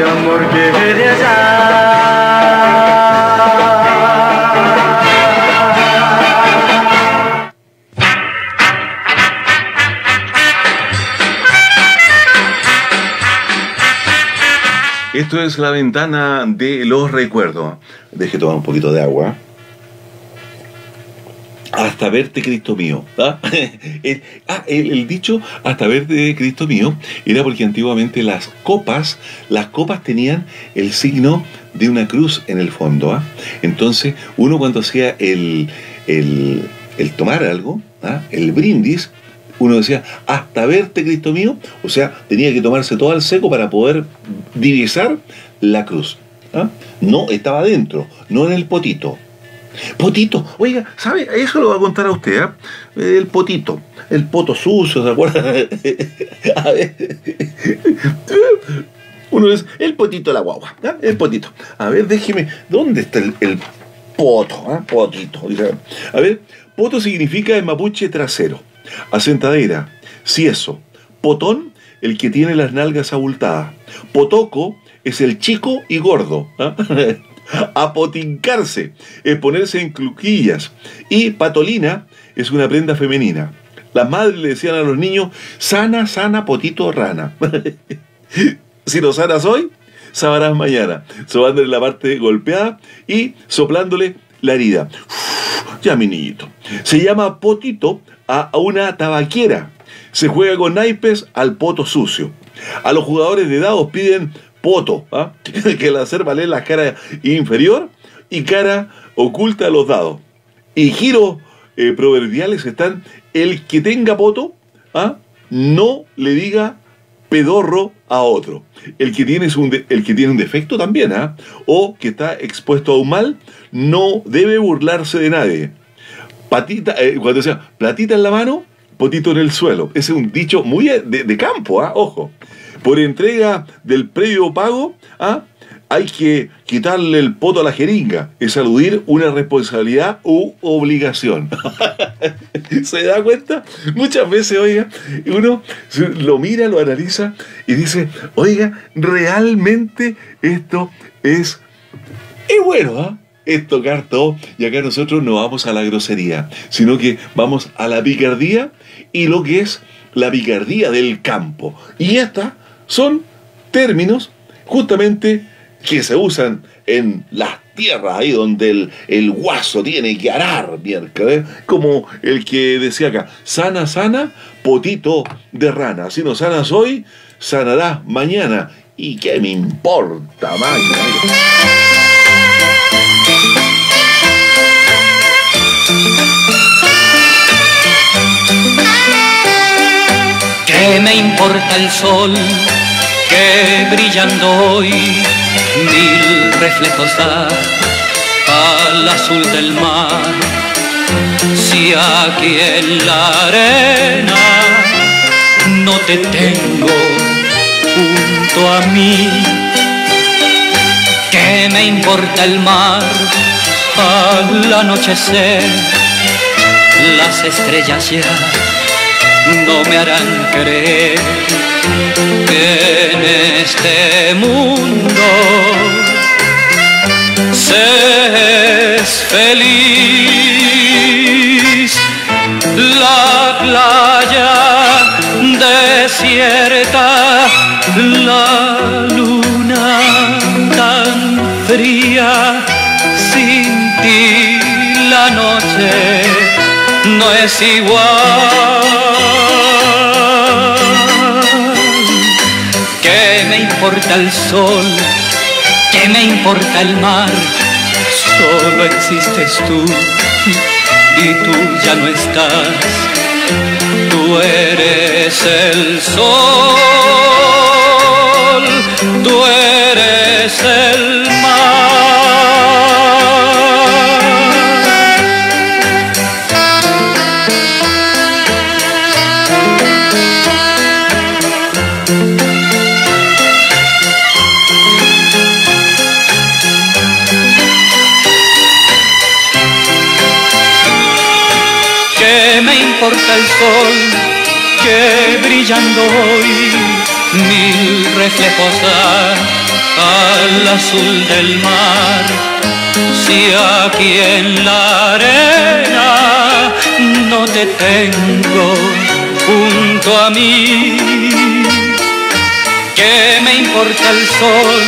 este.
Esto es la ventana de los recuerdos. Deje tomar un poquito de agua. Hasta verte, Cristo mío. <laughs> ¿ah? El, dicho hasta verte, Cristo mío, era porque antiguamente las copas, las copas tenían el signo de una cruz en el fondo. ¿ah? Entonces, uno cuando hacía el, el, el tomar algo, ¿ah? el brindis, uno decía, hasta verte, Cristo mío, o sea, tenía que tomarse todo al seco para poder divisar la cruz. ¿ah? No estaba adentro, no en el potito. Potito, oiga, ¿sabe? Eso lo va a contar a usted, ¿ah? El potito, el poto sucio, ¿se acuerda? <laughs> a ver. Uno es el potito de la guagua, ¿ah? el potito. A ver, déjeme, ¿dónde está el, el poto? ¿ah? Potito. A ver, poto significa en mapuche trasero, asentadera, cieso. Potón, el que tiene las nalgas abultadas. Potoco es el chico y gordo. <laughs> Apotincarse es ponerse en cluquillas. Y patolina es una prenda femenina. Las madres le decían a los niños, sana, sana, potito, rana. <laughs> si no sanas hoy, sabrás mañana. Sobándole la parte golpeada y soplándole la herida. Ya, mi niñito. Se llama potito a una tabaquera. Se juega con naipes al poto sucio. A los jugadores de dados piden poto, ¿ah? <laughs> que le hacer valer la cara inferior y cara oculta a los dados. Y giros eh, proverbiales están, el que tenga poto, ¿ah? no le diga pedorro a otro. El que tiene, un, el que tiene un defecto también, ¿ah? o que está expuesto a un mal, no debe burlarse de nadie. Patita, eh, cuando decía, platita en la mano, potito en el suelo. Ese es un dicho muy de, de campo, ¿ah? ojo. Por entrega del previo pago, ¿ah? hay que quitarle el poto a la jeringa. Es aludir una responsabilidad u obligación. <laughs> ¿Se da cuenta? Muchas veces, oiga, uno lo mira, lo analiza y dice, oiga, realmente esto es es bueno, ¿ah? Es tocar todo. Y acá nosotros no vamos a la grosería, sino que vamos a la picardía y lo que es la picardía del campo. Y estas son términos justamente que se usan en las tierras, ahí donde el, el guaso tiene que arar, miércoles, como el que decía acá, sana, sana, potito de rana. Si no sanas hoy, sanarás mañana. ¿Y qué me importa, máquina?
¿Qué me importa el sol que brillando hoy mil reflejos da al azul del mar? Si aquí en la arena no te tengo junto a mí, ¿qué me importa el mar al anochecer? Las estrellas ya no me harán creer que en este mundo se es feliz. La playa desierta, la luna tan fría, sin ti la noche no es igual. ¿Qué me importa el sol? ¿Qué me importa el mar? Solo existes tú y tú ya no estás. Tú eres el sol, tú eres el mar. Que brillando hoy mil reflejos al azul del mar? Si aquí en la arena no te tengo junto a mí, ¿qué me importa el sol?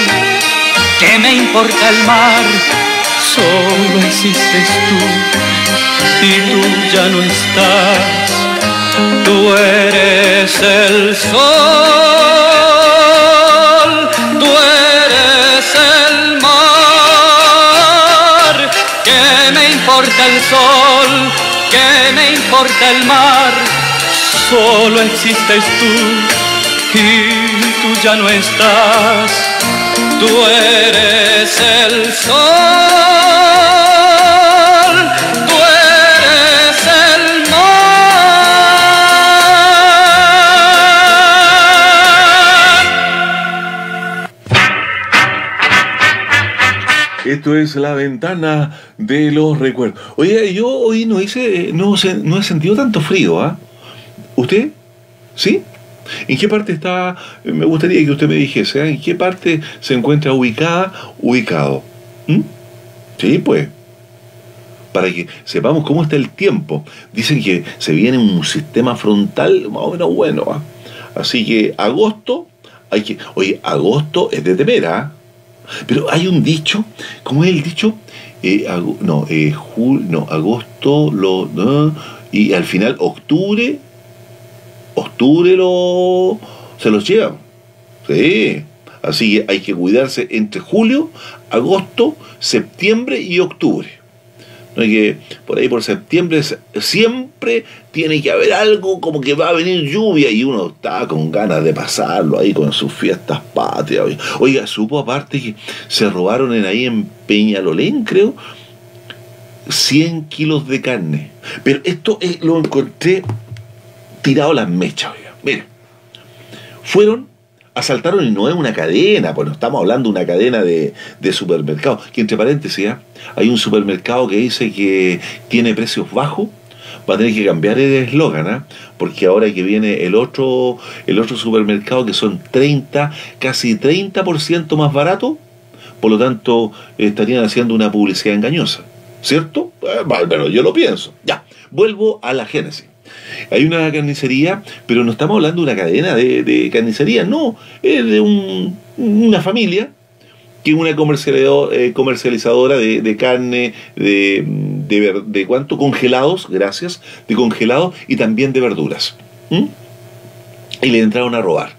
¿Qué me importa el mar? Solo existes tú y tú ya no estás. Tú eres el sol, tú eres el mar. ¿Qué me importa el sol? ¿Qué me importa el mar? solo existes tú y tú ya no estás. Tú eres el sol,
Es la ventana de los recuerdos. Oye, yo hoy no hice, no, no he sentido tanto frío, ¿ah? ¿Usted? ¿Sí? ¿En qué parte está? Me gustaría que usted me dijese, ¿ah? ¿en qué parte se encuentra ubicada, ubicado? ¿Mm? Sí, pues. Para que sepamos cómo está el tiempo. Dicen que se viene un sistema frontal más o menos bueno, ¿ah? Así que agosto, hay que. Oye, agosto es de temer, ¿ah? Pero hay un dicho, ¿cómo es el dicho? Eh, no, eh, no, agosto, lo, no, y al final octubre, octubre lo, se los llevan. Sí, así que hay que cuidarse entre julio, agosto, septiembre y octubre. No que, por ahí por septiembre se- siempre tiene que haber algo como que va a venir lluvia y uno está con ganas de pasarlo ahí con sus fiestas patrias. Oiga, supo aparte que se robaron en ahí en Peñalolén, creo, 100 kilos de carne. Pero esto es- lo encontré tirado a las mechas, oiga. Mire, fueron, asaltaron y no es una cadena, pues no estamos hablando de una cadena de, supermercados. Que entre paréntesis, ¿ah? hay un supermercado que dice que tiene precios bajos. Va a tener que cambiar el eslogan, ¿ah? porque ahora que viene el otro, el otro supermercado que son 30, casi 30% más barato, por lo tanto estarían haciendo una publicidad engañosa. ¿Cierto? Eh, menos yo lo pienso. Ya, vuelvo a la génesis. Hay una carnicería, pero no estamos hablando de una cadena de, carnicería, no, es de un- una familia que es una comercializadora, eh, comercializadora de, carne, de, de, cuánto congelados, gracias, de congelados y también de verduras. Y le entraron a robar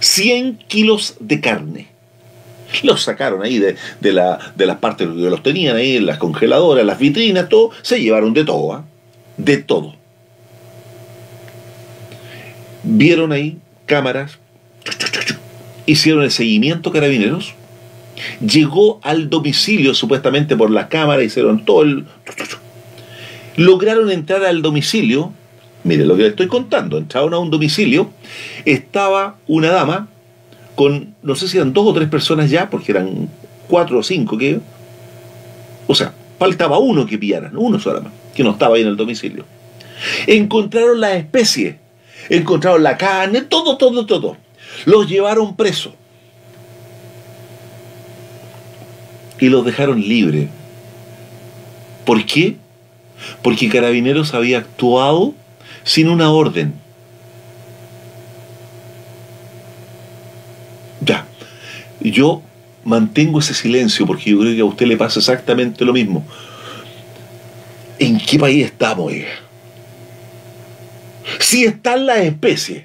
100 kilos de carne. Los sacaron ahí de, de, la, de las partes que los tenían ahí, las congeladoras, las vitrinas, todo. Se llevaron de todo, ¿ah? De todo. Vieron ahí cámaras, hicieron el seguimiento carabineros, llegó al domicilio supuestamente por las cámaras, hicieron todo el... Lograron entrar al domicilio, mire lo que le estoy contando, entraron a un domicilio, estaba una dama con, no sé si eran dos o tres personas ya, porque eran cuatro o cinco que... O sea, faltaba uno que pillaran, uno solamente, que no estaba ahí en el domicilio. Encontraron la especie, encontraron la carne, todo, todo, todo. Los llevaron presos. Y los dejaron libres. ¿Por qué? Porque Carabineros había actuado sin una orden. Ya. Yo mantengo ese silencio porque yo creo que a usted le pasa exactamente lo mismo. ¿En qué país estamos, oiga? Si están las especies,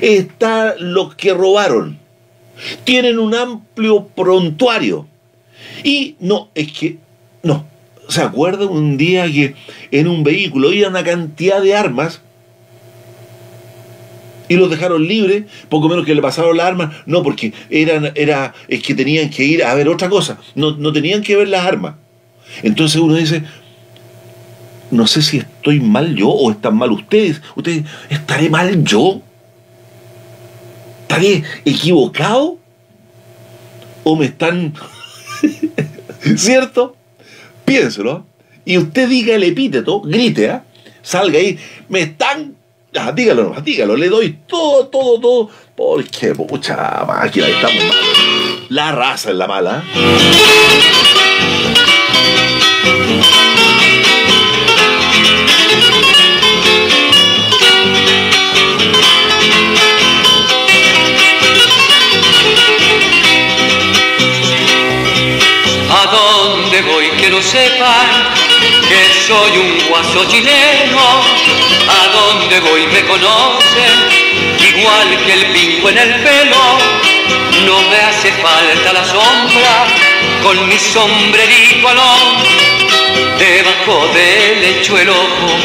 están los que robaron, tienen un amplio prontuario. Y no, es que, no. ¿Se acuerdan un día que en un vehículo había una cantidad de armas y los dejaron libres, poco menos que le pasaron las armas? No, porque eran, era, es que tenían que ir a ver otra cosa, no, no tenían que ver las armas. Entonces uno dice, no sé si estoy mal yo o están mal ustedes. Ustedes, ¿estaré mal yo? ¿Estaré equivocado? ¿O me están... <laughs> ¿Cierto? Piénselo. Y usted diga el epíteto, grite, ¿ah? salga ahí, me están... Ah, dígalo dígalo, le doy todo, todo, todo, porque mucha máquina, estamos mal. La raza es la mala. ¿ah?
Donde voy quiero sepan que soy un guaso chileno. A donde voy me conocen, igual que el pingo en el pelo. no me hace falta la sombra con mi sombrerito al hombro, debajo del lecho el ojo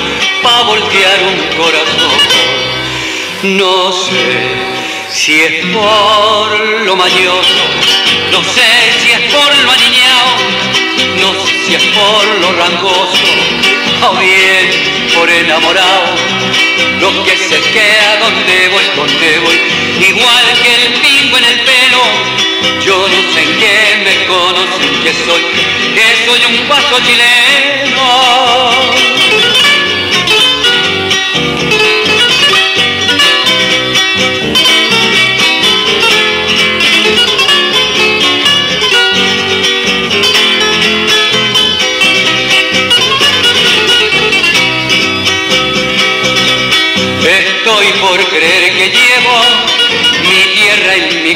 pa' voltear un corazón. No sé si es por lo mañoso, no sé si es por lo aniñado, no sé si es por lo rangoso o bien por enamorado. Lo que se queda donde voy, donde voy, igual que el pingo en el pelo. Yo no sé en qué me conocen que soy, que soy un guaso chileno.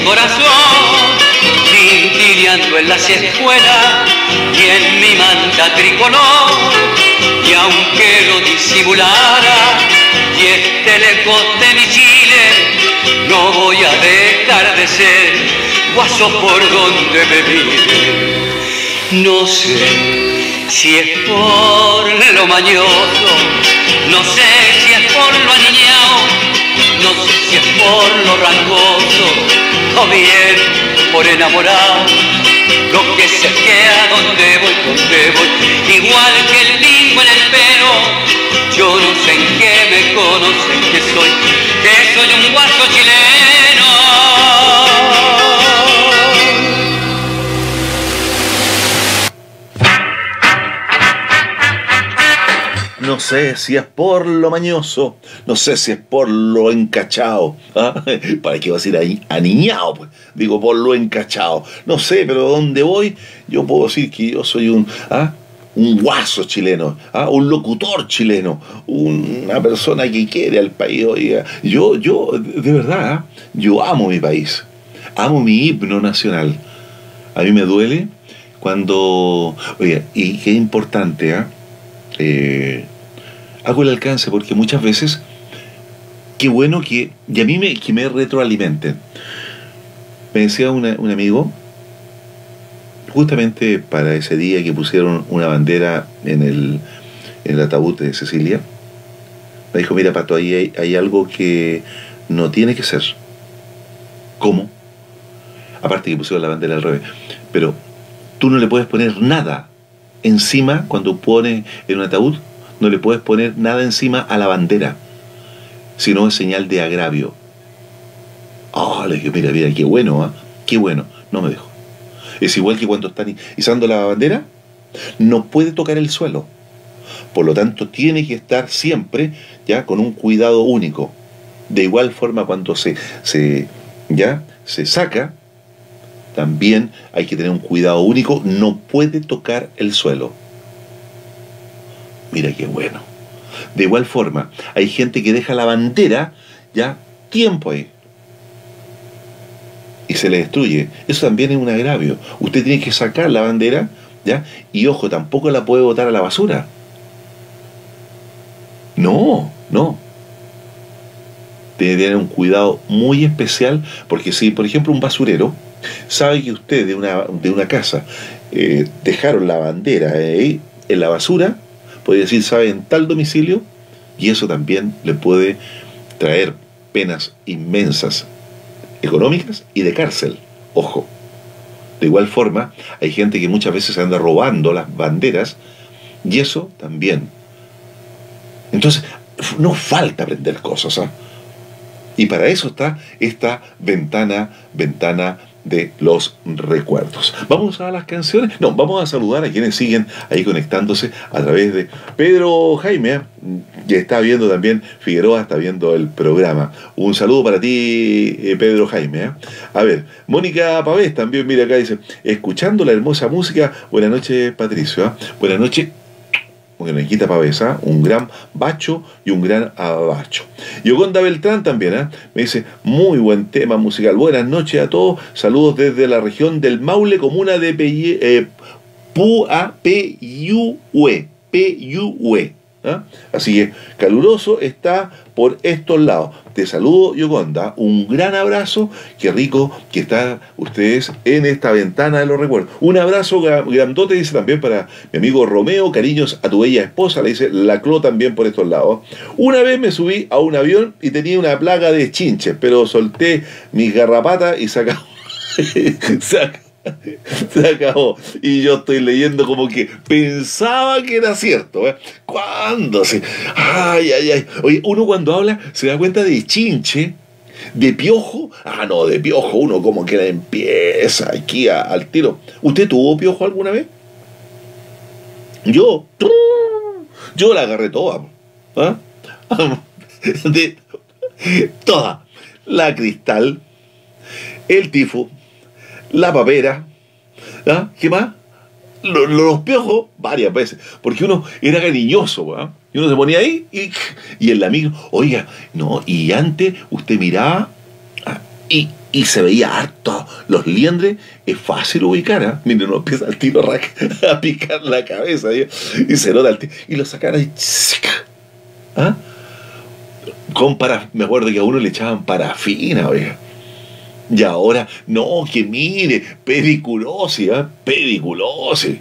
Corazón, tintineando en las escuelas y en mi manta tricolor. Y aunque lo disimulara y este lejos de mi Chile, no voy a dejar de ser guaso por donde me mire. No sé si es por lo mañoso, no sé si si es por lo rangoso o bien por enamorado. Lo que se queda donde voy, donde voy, igual que el limbo en el pelo. Yo no sé en qué me conocen que soy, que soy un guaso chileno.
No sé si es por lo mañoso, no sé si es por lo encachado. ¿ah? <laughs> ¿Para qué va a decir ahí? Aniñado, pues. Digo, por lo encachado. No sé, pero donde voy, yo puedo decir que yo soy un, ¿ah? un guaso chileno, ¿ah? un locutor chileno, una persona que quiere al país. Yo, yo, de verdad, yo amo mi país. Amo mi himno nacional. A mí me duele cuando. Oye, y qué importante. Eh, hago el alcance porque muchas veces, qué bueno que, y a mí me, que me retroalimenten. Me decía un amigo, justamente para ese día que pusieron una bandera en el, en el ataúd de Cecilia, me dijo, mira Pato, ahí hay, hay algo que no tiene que ser. ¿Cómo? Aparte que pusieron la bandera al revés. Pero tú no le puedes poner nada encima cuando pones en un ataúd, no le puedes poner nada encima a la bandera, sino es señal de agravio. Ah, le dije, mira, mira, qué bueno, ¿ah? Qué bueno. No me dejo. Es igual que cuando están izando la bandera, no puede tocar el suelo. Por lo tanto, tiene que estar siempre ya con un cuidado único. De igual forma, cuando se, se, ya, se saca, también hay que tener un cuidado único, no puede tocar el suelo. Mira qué bueno. De igual forma, hay gente que deja la bandera ya tiempo ahí. Y se le destruye. Eso también es un agravio. Usted tiene que sacar la bandera, ¿ya? Y ojo, tampoco la puede botar a la basura. No, no. Tiene que tener un cuidado muy especial, porque si, por ejemplo, un basurero sabe que usted de una, de una casa eh, dejaron la bandera ahí en la basura, puede decir, sabe, en tal domicilio, y eso también le puede traer penas inmensas económicas y de cárcel. Ojo. De igual forma, hay gente que muchas veces anda robando las banderas y eso también. Entonces, no falta aprender cosas. ¿ah? Y para eso está esta ventana, ventana de los recuerdos. Vamos a las canciones. No, vamos a saludar a quienes siguen ahí conectándose a través de Pedro Jaime, ¿eh? que está viendo también, Figueroa está viendo el programa. Un saludo para ti, eh, Pedro Jaime. ¿eh? A ver, Mónica Pavés también, mira acá, dice, escuchando la hermosa música. Buenas noches, Patricio. Buenas noches. Morenequita Pavesa, un gran bacho y un gran abacho. Yoconda Beltrán también, ¿eh? me dice, muy buen tema musical. Buenas noches a todos, saludos desde la región del Maule, comuna de Peye- eh, Peyue. ¿Ah? Así que caluroso está por estos lados. Te saludo, Yoconda. Un gran abrazo. Qué rico que están ustedes en esta ventana de los recuerdos. Un abrazo gra- grandote, dice también para mi amigo Romeo. Cariños a tu bella esposa, le dice la Clo también por estos lados. Una vez me subí a un avión y tenía una plaga de chinches, pero solté mis garrapatas y acabó. <laughs> <laughs> se acabó. Y yo estoy leyendo como que pensaba que era cierto. ¿eh? ¿Cuándo? se- Ay, ay, ay. Oye, uno cuando habla se da cuenta de chinche, de piojo. Ah, no, de piojo uno como que la empieza aquí al tiro. ¿Usted tuvo piojo alguna vez? Yo, yo la agarré toda. ¿ah? <laughs> De, toda. La cristal, el tifo, la papera, ¿ah? ¿qué más? Lo- lo- Los piojos varias veces, porque uno era cariñoso, ¿ah? y uno se ponía ahí y, y el amigo, oiga, no, y antes usted miraba ah, y, y se veía harto los liendres, es fácil ubicar, ¿ah? Mire, uno empieza al tiro a, <laughs> a picar la cabeza y se nota el tiro, y lo sacan ahí, ¿ah? Con para, me acuerdo que a uno le echaban parafina, oiga. Y ahora, no, que mire, pediculosis, ¿ah? pediculosis.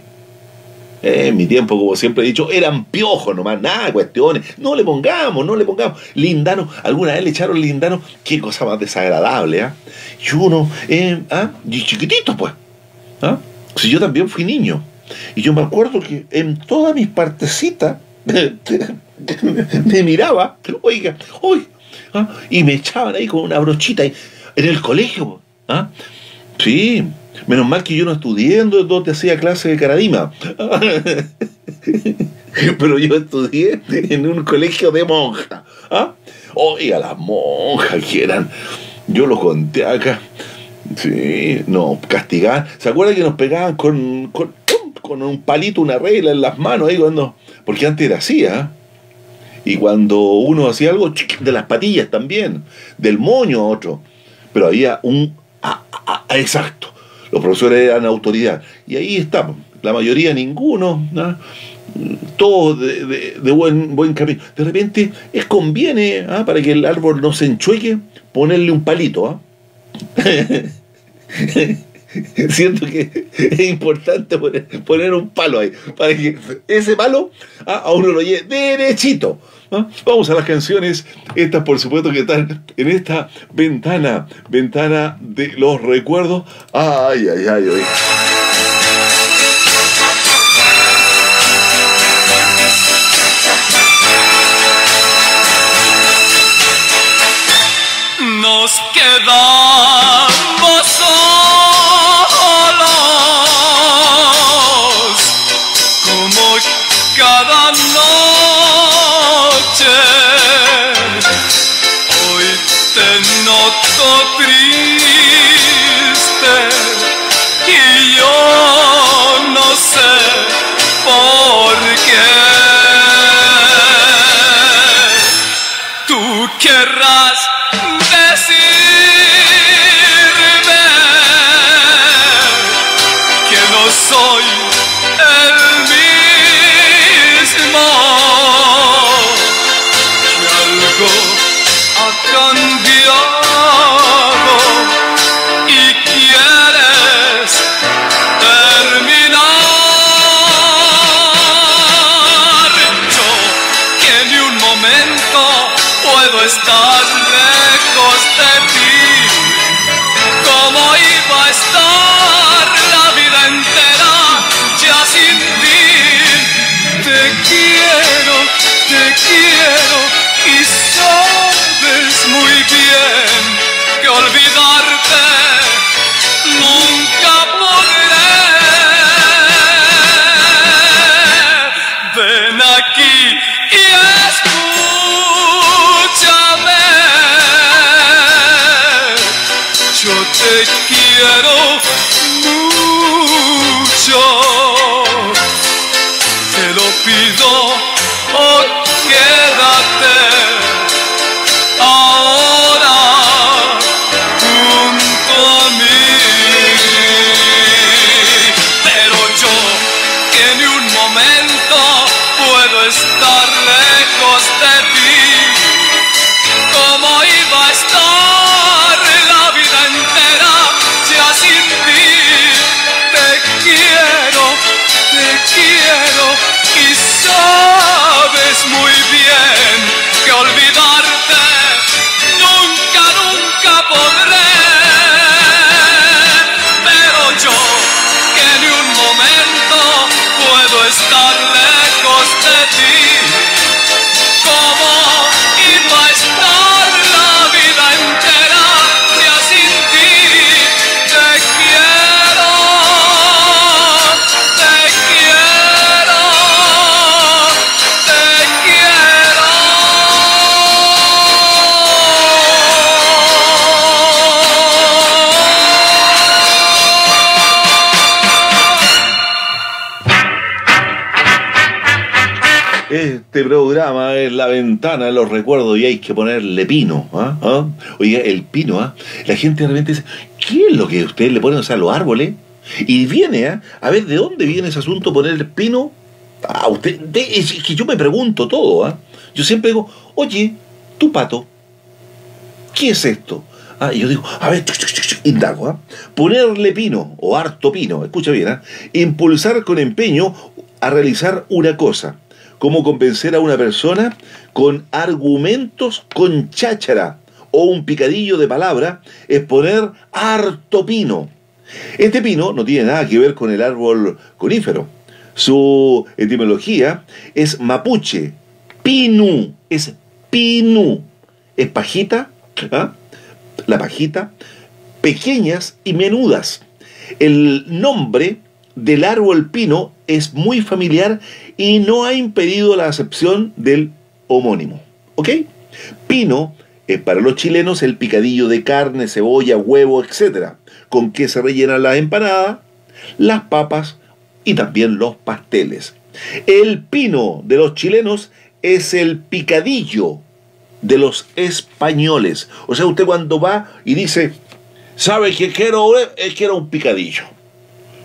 Eh, en mi tiempo, como siempre he dicho, eran piojos nomás, nada cuestiones. No le pongamos, no le pongamos. Lindano, alguna vez le echaron lindano, qué cosa más desagradable, ¿ah? Y uno, eh, ¿ah? Y chiquitito, pues. ¿ah? Si yo también fui niño. Y yo me acuerdo que en todas mis partecitas <laughs> me miraba, oiga, oiga, ¿ah? y me echaban ahí con una brochita en el colegio. ¿ah? Sí, menos mal que yo no estudié donde hacía clase de caradima. <laughs> Pero yo estudié en un colegio de monjas. ¿ah? Oiga, las monjas que eran, yo lo conté acá. Sí, no, castigaban. ¿Se acuerdan que nos pegaban con, con, con un palito, una regla en las manos ahí cuando. Porque antes era así, ¿ah? Y cuando uno hacía algo, de las patillas también, del moño otro. Pero había un. exacto. Los profesores eran autoridad. Y ahí estamos. La mayoría, ninguno. ¿no? Todos de, buen, buen camino. De repente, es conviene, ¿ah? para que el árbol no se enchueque, ponerle un palito. ¿ah? <laughs> Siento que es importante poner, poner un palo ahí, para que ese palo ah, a uno lo lleve derechito. ¿Ah? Vamos a las canciones, estas por supuesto que están en esta ventana, ventana de los recuerdos. Ay, ay, ay, ay.
Nos quedamos noto puedo Yo ti.
Este programa es la ventana de los recuerdos y hay que ponerle pino. ¿ah? ¿Ah? Oiga, el pino, ¿ah? la gente realmente dice, ¿qué es lo que ustedes le ponen o sea, los árboles? Y viene, ¿ah? a ver, ¿de dónde viene ese asunto poner pino? Ah, usted, de- es que yo me pregunto todo. ¿ah? Yo siempre digo, oye, tu pato, ¿qué es esto? Y yo digo, a ver, indago, ¿ah? ponerle pino o harto pino, escucha bien, impulsar con empeño a realizar una cosa, como convencer a una persona con argumentos con cháchara o un picadillo de palabra, es poner harto pino. Este pino no tiene nada que ver con el árbol conífero. Su etimología es mapuche, pinu, es pinu, es pajita, ¿ah? la pajita, pequeñas y menudas. El nombre del árbol pino es muy familiar y no ha impedido la acepción del homónimo. ¿Ok? Pino es para los chilenos el picadillo de carne, cebolla, huevo, etc. Con que se rellenan las empanadas, las papas y también los pasteles. El pino de los chilenos es el picadillo de los españoles. O sea, usted cuando va y dice, ¿sabe qué quiero? Eh, quiero un picadillo.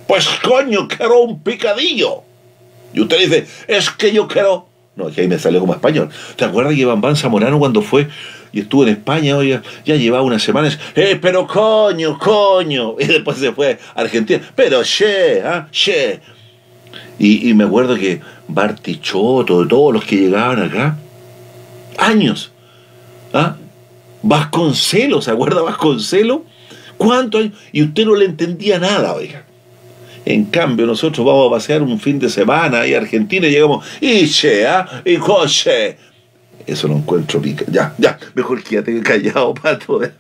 Pues coño, quiero un picadillo. Y usted dice, es que yo quiero... No, que ahí me salió como español. ¿Te acuerdas que Iván Zamorano cuando fue y estuvo en España, oye, ya llevaba unas semanas, eh, pero coño, coño, <laughs> y después se fue a Argentina, pero che, ah, che. Y, y me acuerdo que Bartichotto, todos los que llegaban acá, años, ¿ah? Vasconcelos, ¿se acuerda Vasconcelos? ¿Cuántos años? Y usted no le entendía nada, oiga. En cambio, nosotros vamos a pasear un fin de semana ahí a Argentina y llegamos, y che, ¿ah? Y coche. Eso no encuentro pica. Ya, ya, mejor quédate callado, pato. <laughs>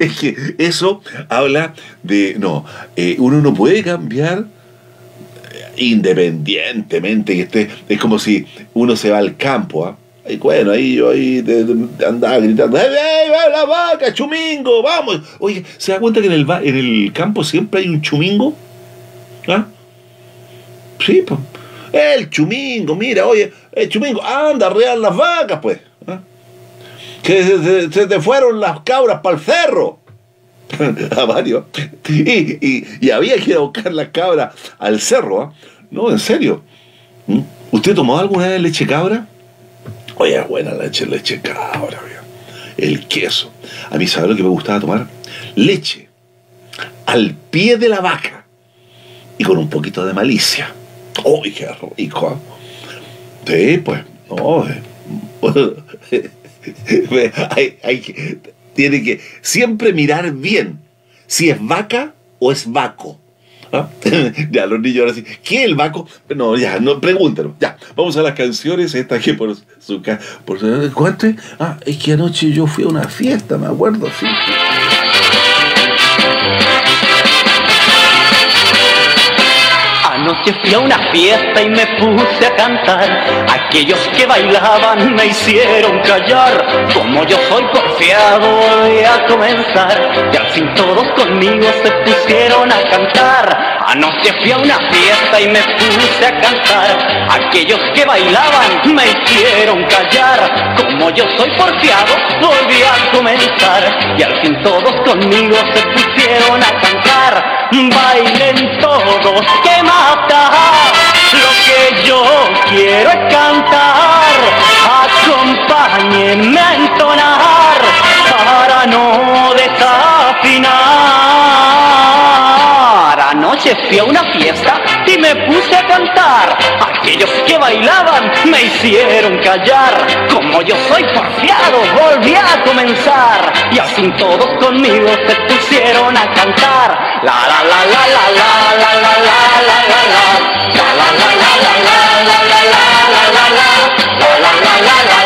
Es que eso habla de. No, eh, uno no puede cambiar eh, independientemente que esté. Es como si uno se va al campo, ¿ah? Y bueno, ahí yo ahí andaba gritando, ¡Ey, ey, va la vaca, chumingo, vamos! Oye, ¿se da cuenta que en el, en el campo siempre hay un chumingo? ¿Ah? Sí, pues. El chumingo, mira, oye, el chumingo, anda a rear las vacas, pues. Que se, se- te fueron las cabras para el cerro. <laughs> a varios. Y, y- había que ir a buscar las cabras al cerro, ¿ah? No, en serio. ¿Mm? ¿Usted tomó alguna vez leche cabra? Oye, es buena la leche, leche cabra. El queso. A mí, ¿sabe lo que me gustaba tomar? Leche. Al pie de la vaca. Y con un poquito de malicia. ¡Uy, qué rico! Sí, pues, no. eh, <laughs> tiene que siempre mirar bien si es vaca o es vaco. ¿Ah? <laughs> ya, los niños ahora sí. ¿Qué el vaco? No, ya, no, pregúntalo. Ya, vamos a las canciones. Esta que por su ca- por ¿Cuánto? Ah, es que anoche yo fui a una fiesta, me acuerdo, sí.
Anoche fui a una fiesta y me puse a cantar. Aquellos que bailaban me hicieron callar. Como yo soy porfiado, voy a comenzar. Y al fin todos conmigo se pusieron a cantar. Anoche fui a una fiesta y me puse a cantar. Aquellos que bailaban me hicieron callar. Como yo soy porfiado, volví a comenzar. Y al fin todos conmigo se pusieron a cantar. Bailen todos que mata. Lo que yo quiero es cantar. Acompáñenme Anoche fui a una fiesta y me puse a cantar. Aquellos que bailaban me hicieron callar. Como yo soy porfiado, volví a comenzar. Y así todos conmigo se pusieron a cantar. La la la la la la la la. La la la la la la la la la la la la. La la la la la la la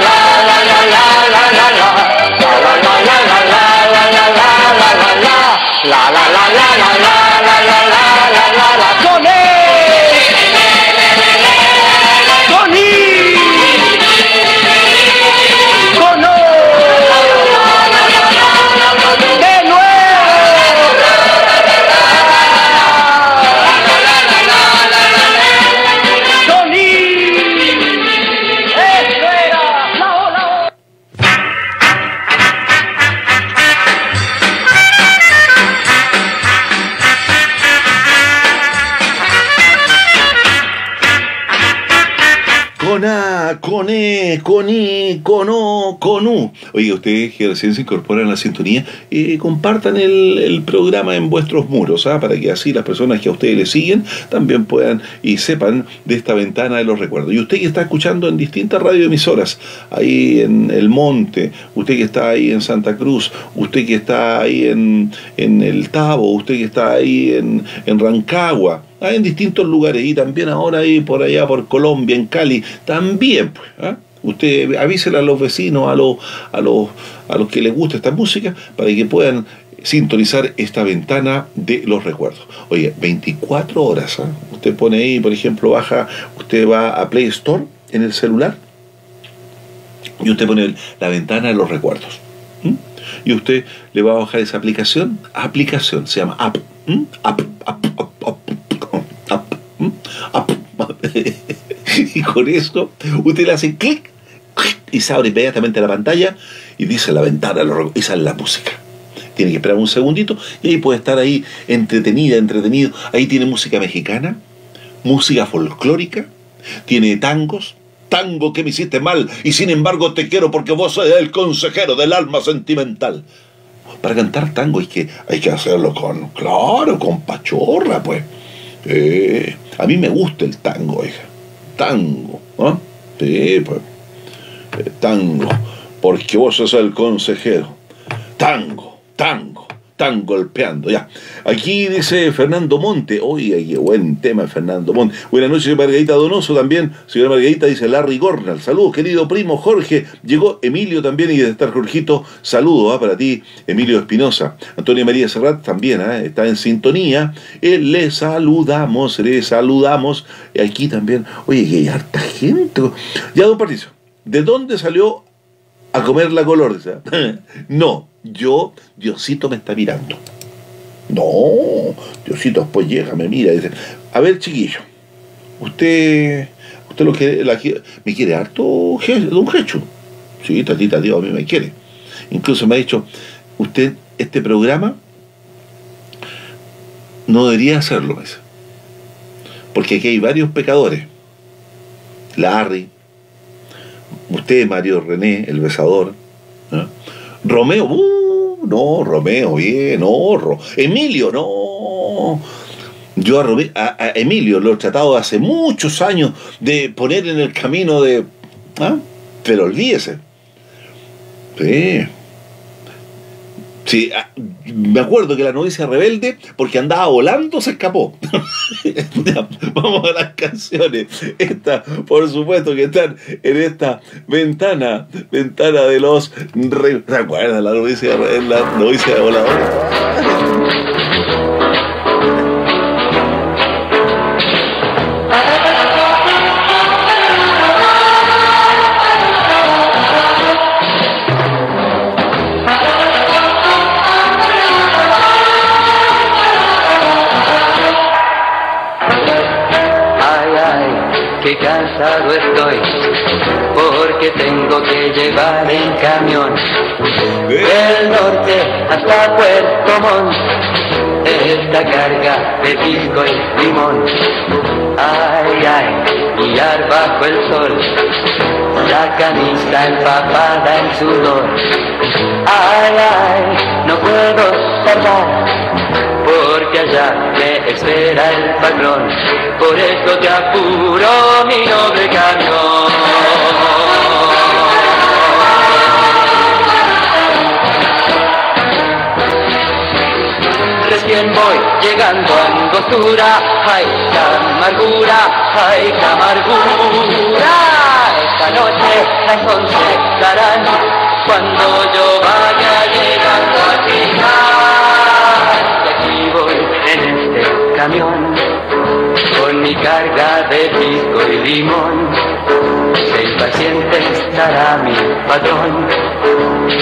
la la la la la la.
E, con I, con O, con U. Oye, ustedes que recién se incorporan a la sintonía, eh, compartan el, el programa en vuestros muros, ¿ah? para que así las personas que a ustedes les siguen también puedan y sepan de esta ventana de los recuerdos. Y usted que está escuchando en distintas radioemisoras, ahí en El Monte, usted que está ahí en Santa Cruz, usted que está ahí en, en El Tabo, usted que está ahí en, en Rancagua, ah, en distintos lugares y también ahora ahí por allá por Colombia, en Cali, también pues. ¿ah? Usted avísele a los vecinos, a los, a los, a los que les gusta esta música, para que puedan sintonizar esta ventana de los recuerdos. Oye, 24 horas. ¿ah? Usted pone ahí, por ejemplo, baja, usted va a Play Store en el celular y usted pone la ventana de los recuerdos. Y usted le va a bajar esa aplicación. Aplicación, se llama app, app, app, <laughs> y con eso usted le hace clic y se abre inmediatamente la pantalla y dice la ventana y sale la música. Tiene que esperar un segundito y ahí puede estar ahí entretenida, entretenido. Ahí tiene música mexicana, música folclórica, tiene tangos, tango que me hiciste mal y sin embargo te quiero porque vos sos el consejero del alma sentimental. Para cantar tango hay que, hay que hacerlo con, claro, con pachorra, pues. A mí me gusta el tango, hija. Tango, ¿no? Sí, pues. Eh, tango. Porque vos sos el consejero. Tango, tango, tan golpeando. Ya. Aquí dice Fernando Monte. Oye, qué buen tema, Fernando Monte. Buenas noches, Margarita Donoso también. Señora Margarita dice Larry Gornal. Saludos, querido primo Jorge. Llegó Emilio también y de estar Jorgito. Saludos ¿ah? para ti, Emilio Espinosa. Antonio María Serrat también ¿ah? está en sintonía. Eh, le saludamos, le saludamos. Aquí también. Oye, que hay harta gente. Ya, don Patricio. ¿De dónde salió a comer la color? <laughs> no, yo, Diosito me está mirando. No, Diosito después llega, me mira y dice, a ver chiquillo, usted, usted lo quiere, la me quiere harto, don Jechu. Sí, tatita Dios a mí me quiere. Incluso me ha dicho, usted, este programa no debería hacerlo. Porque aquí hay varios pecadores. Larry, usted, Mario René, el besador, ¿no? Romeo, uh, no, Romeo, bien, no, Ro- Emilio, no. Yo a, a Emilio lo he tratado hace muchos años de poner en el camino de... ¿ah? Pero olvídese. Sí. Sí, ah, me acuerdo que la novicia rebelde, porque andaba volando, se escapó. <laughs> Vamos a las canciones. Esta, por supuesto, que están en esta ventana, ventana de los... ¿Se acuerdan la novicia, la novicia de
qué cansado estoy, porque tengo que llevar en camión del norte hasta Puerto Montt esta carga de pisco y limón. Ay, ay, guiar bajo el sol, la camisa empapada en sudor. Ay, ay, no puedo salvar, porque allá me espera el patrón, por eso te apuro mi noble camión. Recién voy llegando a Angostura, ay, amargura, ay, amargura. Esta noche las once darán cuando yo vaya camión con mi carga de pisco y limón. El paciente estará mi patrón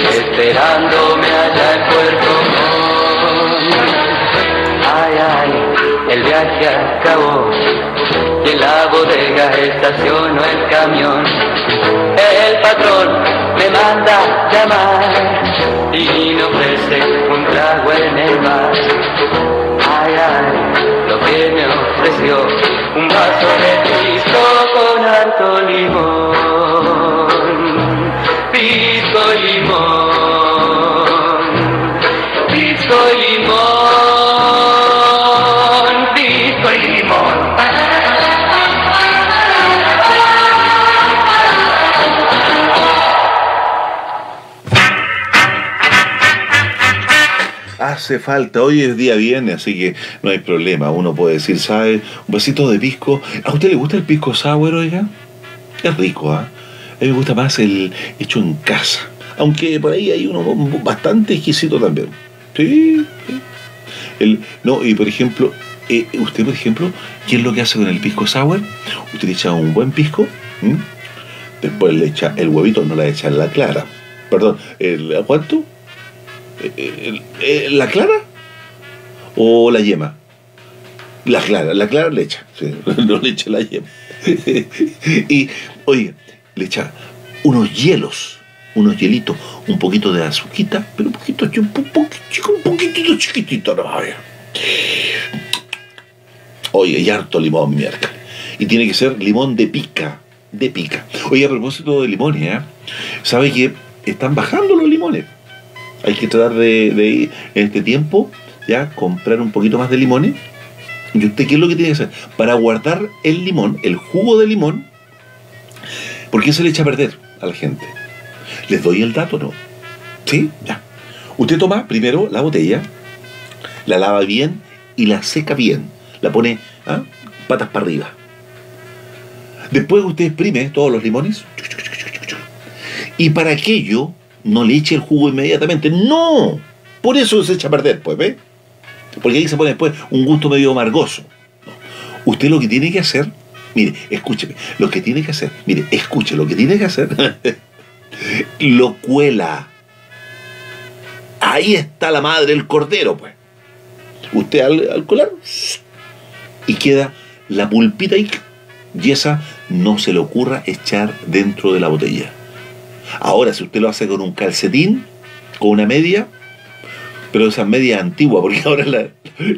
esperándome allá en Puerto Montt. Ay, ay, el viaje acabó y en la bodega estacionó el camión. El patrón me manda llamar y me ofrece un trago en el mar. Lo que me ofreció, un vaso de pisco con harto limón. Pisco limón.
Hace falta, hoy es día viernes, así que no hay problema. Uno puede decir, ¿sabe? Un vasito de pisco. ¿A usted le gusta el pisco sour, oiga? Es rico, ¿ah? A mí me gusta más el hecho en casa. Aunque por ahí hay uno bastante exquisito también. Sí. El, no, y por ejemplo, eh, usted, por ejemplo, ¿qué es lo que hace con el pisco sour? Usted le echa un buen pisco, después le echa el huevito, no la echa en la clara. Perdón, ¿el cuánto? ¿El- el- ¿La clara? ¿O la yema? La clara, la clara le echa, <laughs> no le echa la yema. <laughs> y, oye, le echa unos hielos, unos hielitos, un poquito de azuquita, pero un poquito, un, po- poquitico, un poquitito chiquitito, no, oye. Oye, y harto limón, miércoles. Y tiene que ser limón de pica, de pica. Oye, a propósito de limones, ¿eh? ¿sabe que están bajando los limones? Hay que tratar de, de en este tiempo, ya, comprar un poquito más de limones. ¿Y usted qué es lo que tiene que hacer? Para guardar el limón, el jugo de limón, ¿por qué se le echa a perder a la gente? ¿Les doy el dato no? ¿Sí? Ya. Usted toma primero la botella, la lava bien y la seca bien. La pone ¿ah? patas para arriba. Después usted exprime todos los limones. Y para aquello no le eche el jugo inmediatamente. ¡No! Por eso se echa a perder, pues, ¿ve? Porque ahí se pone después un gusto medio amargoso. Usted lo que tiene que hacer, mire, escúcheme, lo que tiene que hacer, mire, escuche, lo que tiene que hacer, <laughs> lo cuela. Ahí está la madre, el cordero, pues. Usted al, colar y queda la pulpita y esa no se le ocurra echar dentro de la botella. Ahora, si usted lo hace con un calcetín, con una media, pero esa media antigua, porque <laughs> ahora la-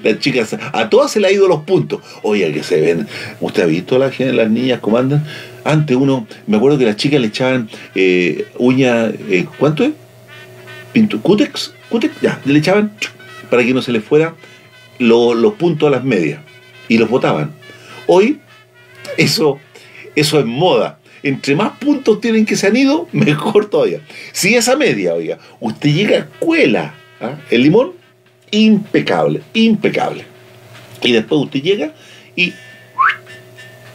las chicas, a todas se le ha ido los puntos. Oye, que se ven, ¿usted ha visto la gente, las niñas cómo andan? Antes uno, me acuerdo que las chicas le echaban eh, uña, eh, ¿cuánto es? Pinto, ¿Cútex? ¿Cútex? Ya, le echaban para que no se les fuera lo- los puntos a las medias y los botaban. Hoy, eso, eso es moda. Entre más puntos tienen que se han ido, <laughs> mejor todavía. Si esa media, oiga, usted llega a cuela, ¿ah? el limón, impecable, impecable. Y después usted llega y,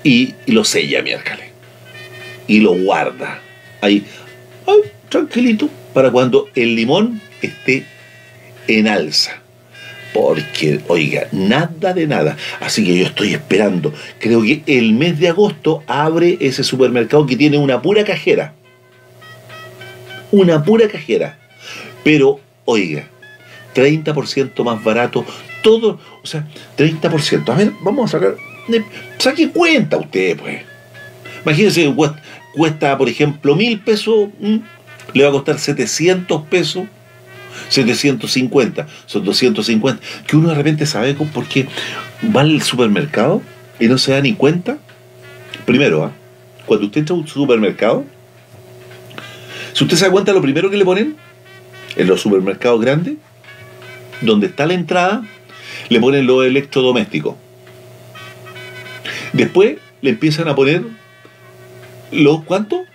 y, lo sella, miércoles. Y lo guarda. Ahí, ay, tranquilito, para cuando el limón esté en alza. Porque, oiga, nada de nada. Así que yo estoy esperando. Creo que el mes de agosto abre ese supermercado que tiene una pura cajera. Una pura cajera. Pero, oiga, 30% más barato. Todo, o sea, 30%. A ver, vamos a sacar. eh, Saque cuenta usted, pues. Imagínense, cuesta, por ejemplo, mil pesos. Le va a costar 700 pesos 750, son 250, que uno de repente sabe con- por qué va al supermercado y no se da ni cuenta. Primero, ¿ah? cuando usted entra a un supermercado, si usted se da cuenta, lo primero que le ponen en los supermercados grandes, donde está la entrada, le ponen los electrodomésticos. Después le empiezan a poner los ¿cuánto?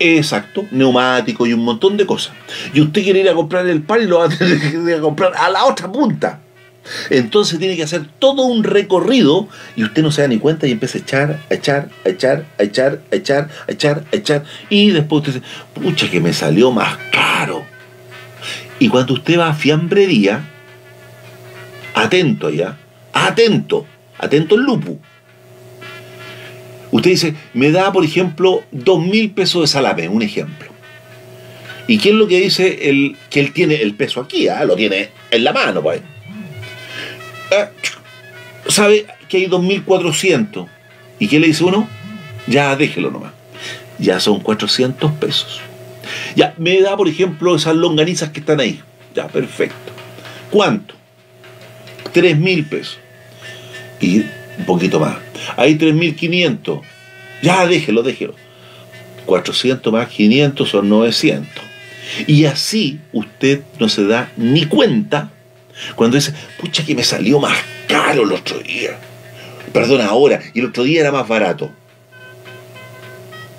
Exacto, neumático y un montón de cosas. Y usted quiere ir a comprar el pan y lo va a tener que comprar a la otra punta. Entonces tiene que hacer todo un recorrido y usted no se da ni cuenta y empieza a echar, a echar, a echar, a echar, a echar, a echar, a echar. Y después usted dice, pucha que me salió más caro. Y cuando usted va a fiambrería, atento ya, atento, atento el lupu. Usted dice, me da, por ejemplo, dos mil pesos de salame, un ejemplo. ¿Y qué es lo que dice el, que él tiene el peso aquí? ah? Lo tiene en la mano, pues. Ah, sabe que hay 2.400. ¿Y qué le dice uno? Ya déjelo nomás. Ya son 400 pesos. Ya, me da, por ejemplo, esas longanizas que están ahí. Ya, perfecto. ¿Cuánto? 3.000 pesos. Y un poquito más. Hay 3.500. Ya, déjelo, déjelo. 400 más 500 son 900. Y así usted no se da ni cuenta cuando dice, pucha que me salió más caro el otro día. Perdón, ahora, y el otro día era más barato.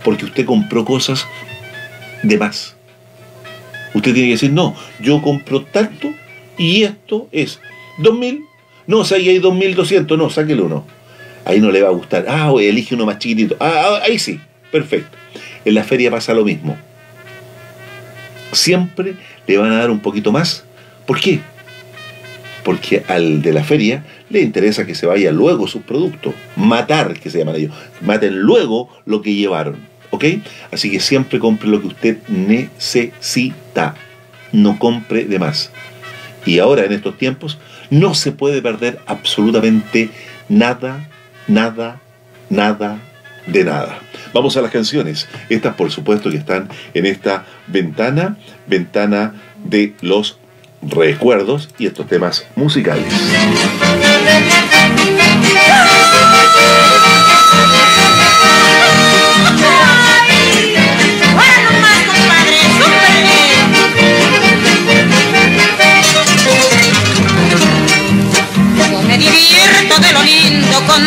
Porque usted compró cosas de más. Usted tiene que decir, no, yo compro tanto y esto es 2000. No, si ahí hay 2200, no, sáquelo uno. Ahí no le va a gustar. Ah, elige uno más chiquitito. Ah, ah, ahí sí, perfecto. En la feria pasa lo mismo. Siempre le van a dar un poquito más. ¿Por qué? porque al de la feria le interesa que se vaya luego sus productos, matar, que se llaman ellos, maten luego lo que llevaron, ¿ok? Así que siempre compre lo que usted necesita, no compre de más. Y ahora en estos tiempos no se puede perder absolutamente nada, nada, nada de nada. Vamos a las canciones. Estas por supuesto que están en esta ventana, ventana de los recuerdos y estos temas musicales.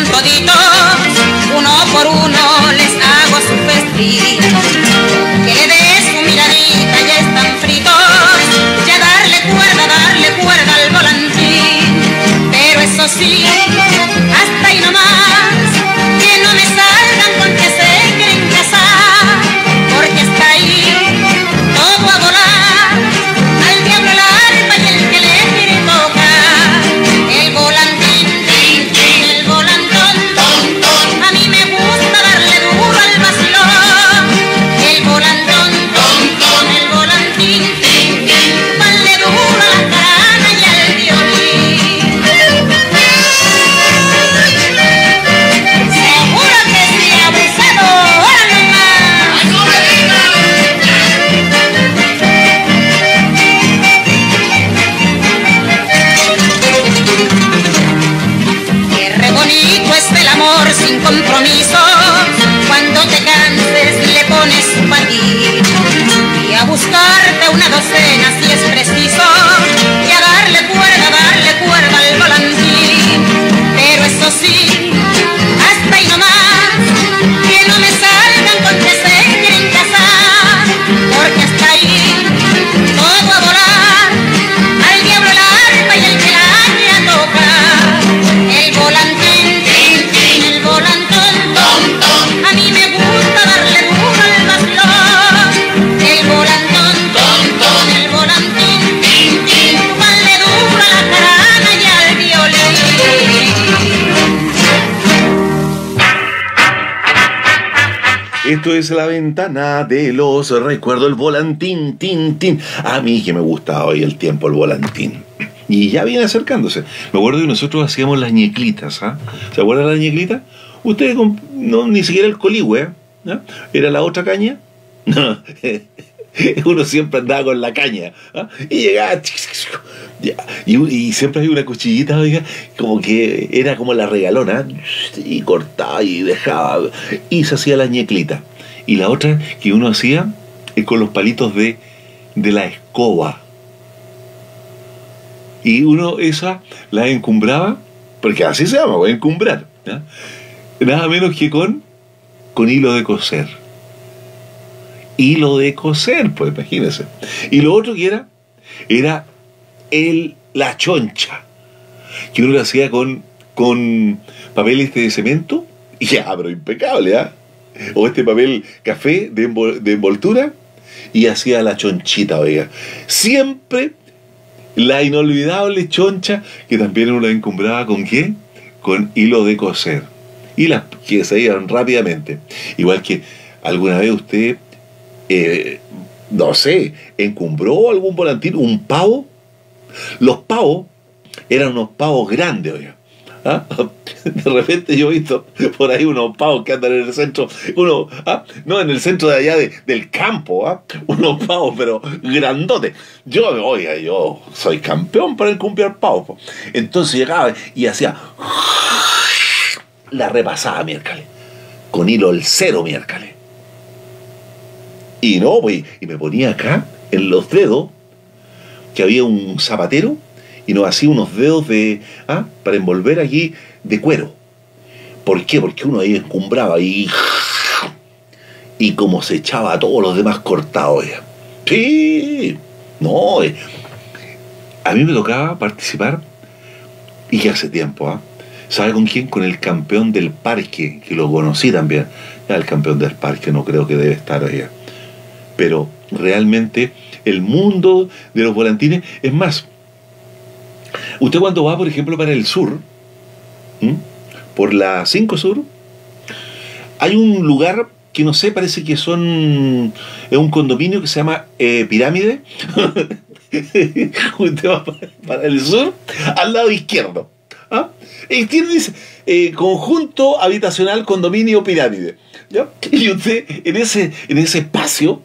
Toditos, uno por uno les hago su festín. Pero
Esto es la ventana de los recuerdos, el volantín, tin, tin. A mí que me gusta hoy el tiempo, el volantín. Y ya viene acercándose. Me acuerdo que nosotros hacíamos las ñeclitas, ¿ah? ¿Se acuerdan de las ñeclitas? Ustedes no, ni siquiera el coligüe, ¿ah? ¿Era la otra caña? No. <laughs> Uno siempre andaba con la caña. ¿ah? Y llegaba. Y, siempre había una cuchillita, oiga, como que era como la regalona. Y cortaba y dejaba. Y se hacía la ñeclita. Y la otra que uno hacía es con los palitos de, de la escoba. Y uno esa la encumbraba, porque así se llama, encumbrar. Nada menos que con, con hilo de coser. Hilo de coser, pues imagínense. Y lo otro que era, era el, la choncha, que uno lo hacía con, con papel este de cemento, y ya, <laughs> pero impecable, ¿ah? O este papel café de, envol- de envoltura, y hacía la chonchita, oiga. Siempre la inolvidable choncha, que también uno la encumbraba con qué? Con hilo de coser. Y las que se iban rápidamente. Igual que alguna vez usted, eh, no sé, encumbró algún volantín, un pavo. Los pavos eran unos pavos grandes, oiga. ¿Ah? <laughs> De repente yo he visto por ahí unos pavos que andan en el centro, uno, ¿ah? no en el centro de allá de- del campo, ¿ah? <laughs> unos pavos, pero grandotes. Yo, oiga, yo soy campeón para encumbrar pavos. po. Entonces llegaba y hacía la repasada miércoles, con hilo el cero miércoles. Y no, pues, y me ponía acá, en los dedos, que había un zapatero y nos hacía unos dedos de ah, para envolver allí de cuero. ¿Por qué? Porque uno ahí encumbraba y y como se echaba a todos los demás cortados. ya. Sí, no, eh, a mí me tocaba participar y que hace tiempo, ¿ah? ¿Sabe con quién? Con el campeón del parque, que lo conocí también. Ya el campeón del parque no creo que debe estar allá. Pero realmente el mundo de los volantines, es más, usted cuando va, por ejemplo, para el sur, por la 5 Sur, hay un lugar que no sé, parece que son es un condominio que se llama eh, Pirámide. <laughs> Usted va para, el sur, al lado izquierdo. ¿ah? Y tiene eh, conjunto habitacional condominio pirámide. ¿ya? <laughs> Y usted en ese, en ese espacio,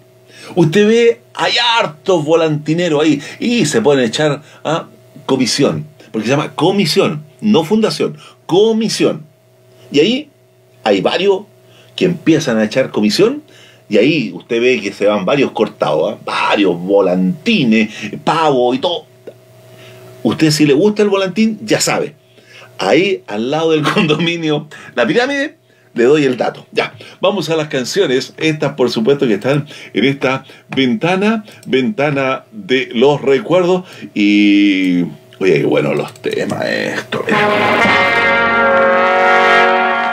usted ve, hay hartos volantineros ahí y se pueden echar a comisión, porque se llama comisión, no fundación, comisión. Y ahí hay varios que empiezan a echar comisión y ahí usted ve que se van varios cortados, ¿ah? varios volantines, pavo y todo. Usted si le gusta el volantín, ya sabe. Ahí al lado del <laughs> condominio La Pirámide, le doy el dato. Ya, vamos a las canciones. Estas por supuesto que están en esta ventana, ventana de los recuerdos. Y... Oye, qué bueno los temas esto.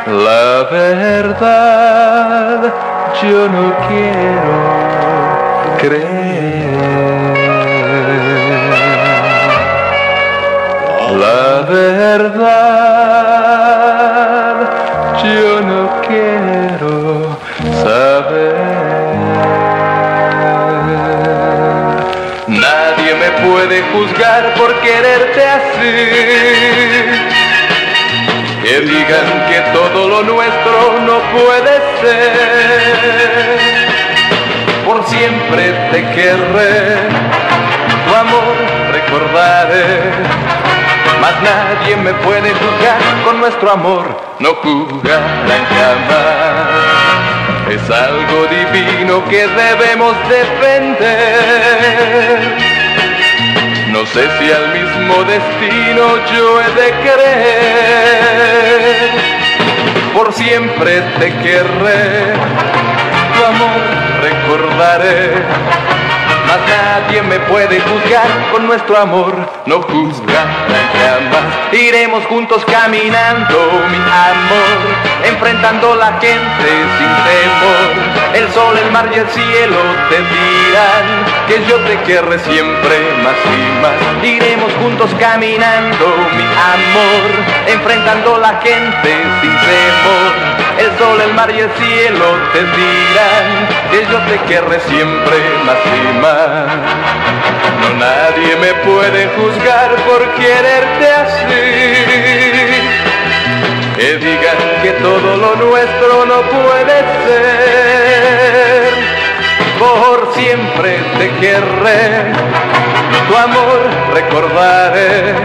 La verdad, yo no quiero creer. La verdad, puede juzgar por quererte así. Que digan que todo lo nuestro no puede ser. Por siempre te querré, tu amor recordaré. Mas nadie me puede juzgar con nuestro amor, no jugarán jamás. Es algo divino que debemos defender. No sé si al mismo destino yo he de creer. Por siempre te querré, tu amor recordaré. Mas nadie me puede juzgar con nuestro amor, no juzgarán Iremos juntos caminando, mi amor, enfrentando la gente sin temor. El sol, el mar y el cielo te dirán que yo te querré siempre más y más. Iremos juntos caminando, mi amor, enfrentando la gente sin temor. El sol, el mar y el cielo te dirán que yo te querré siempre más y más. No nadie me puede juzgar por quererte así. Que digan que todo lo nuestro no puede ser. Por siempre te querré, tu amor recordaré.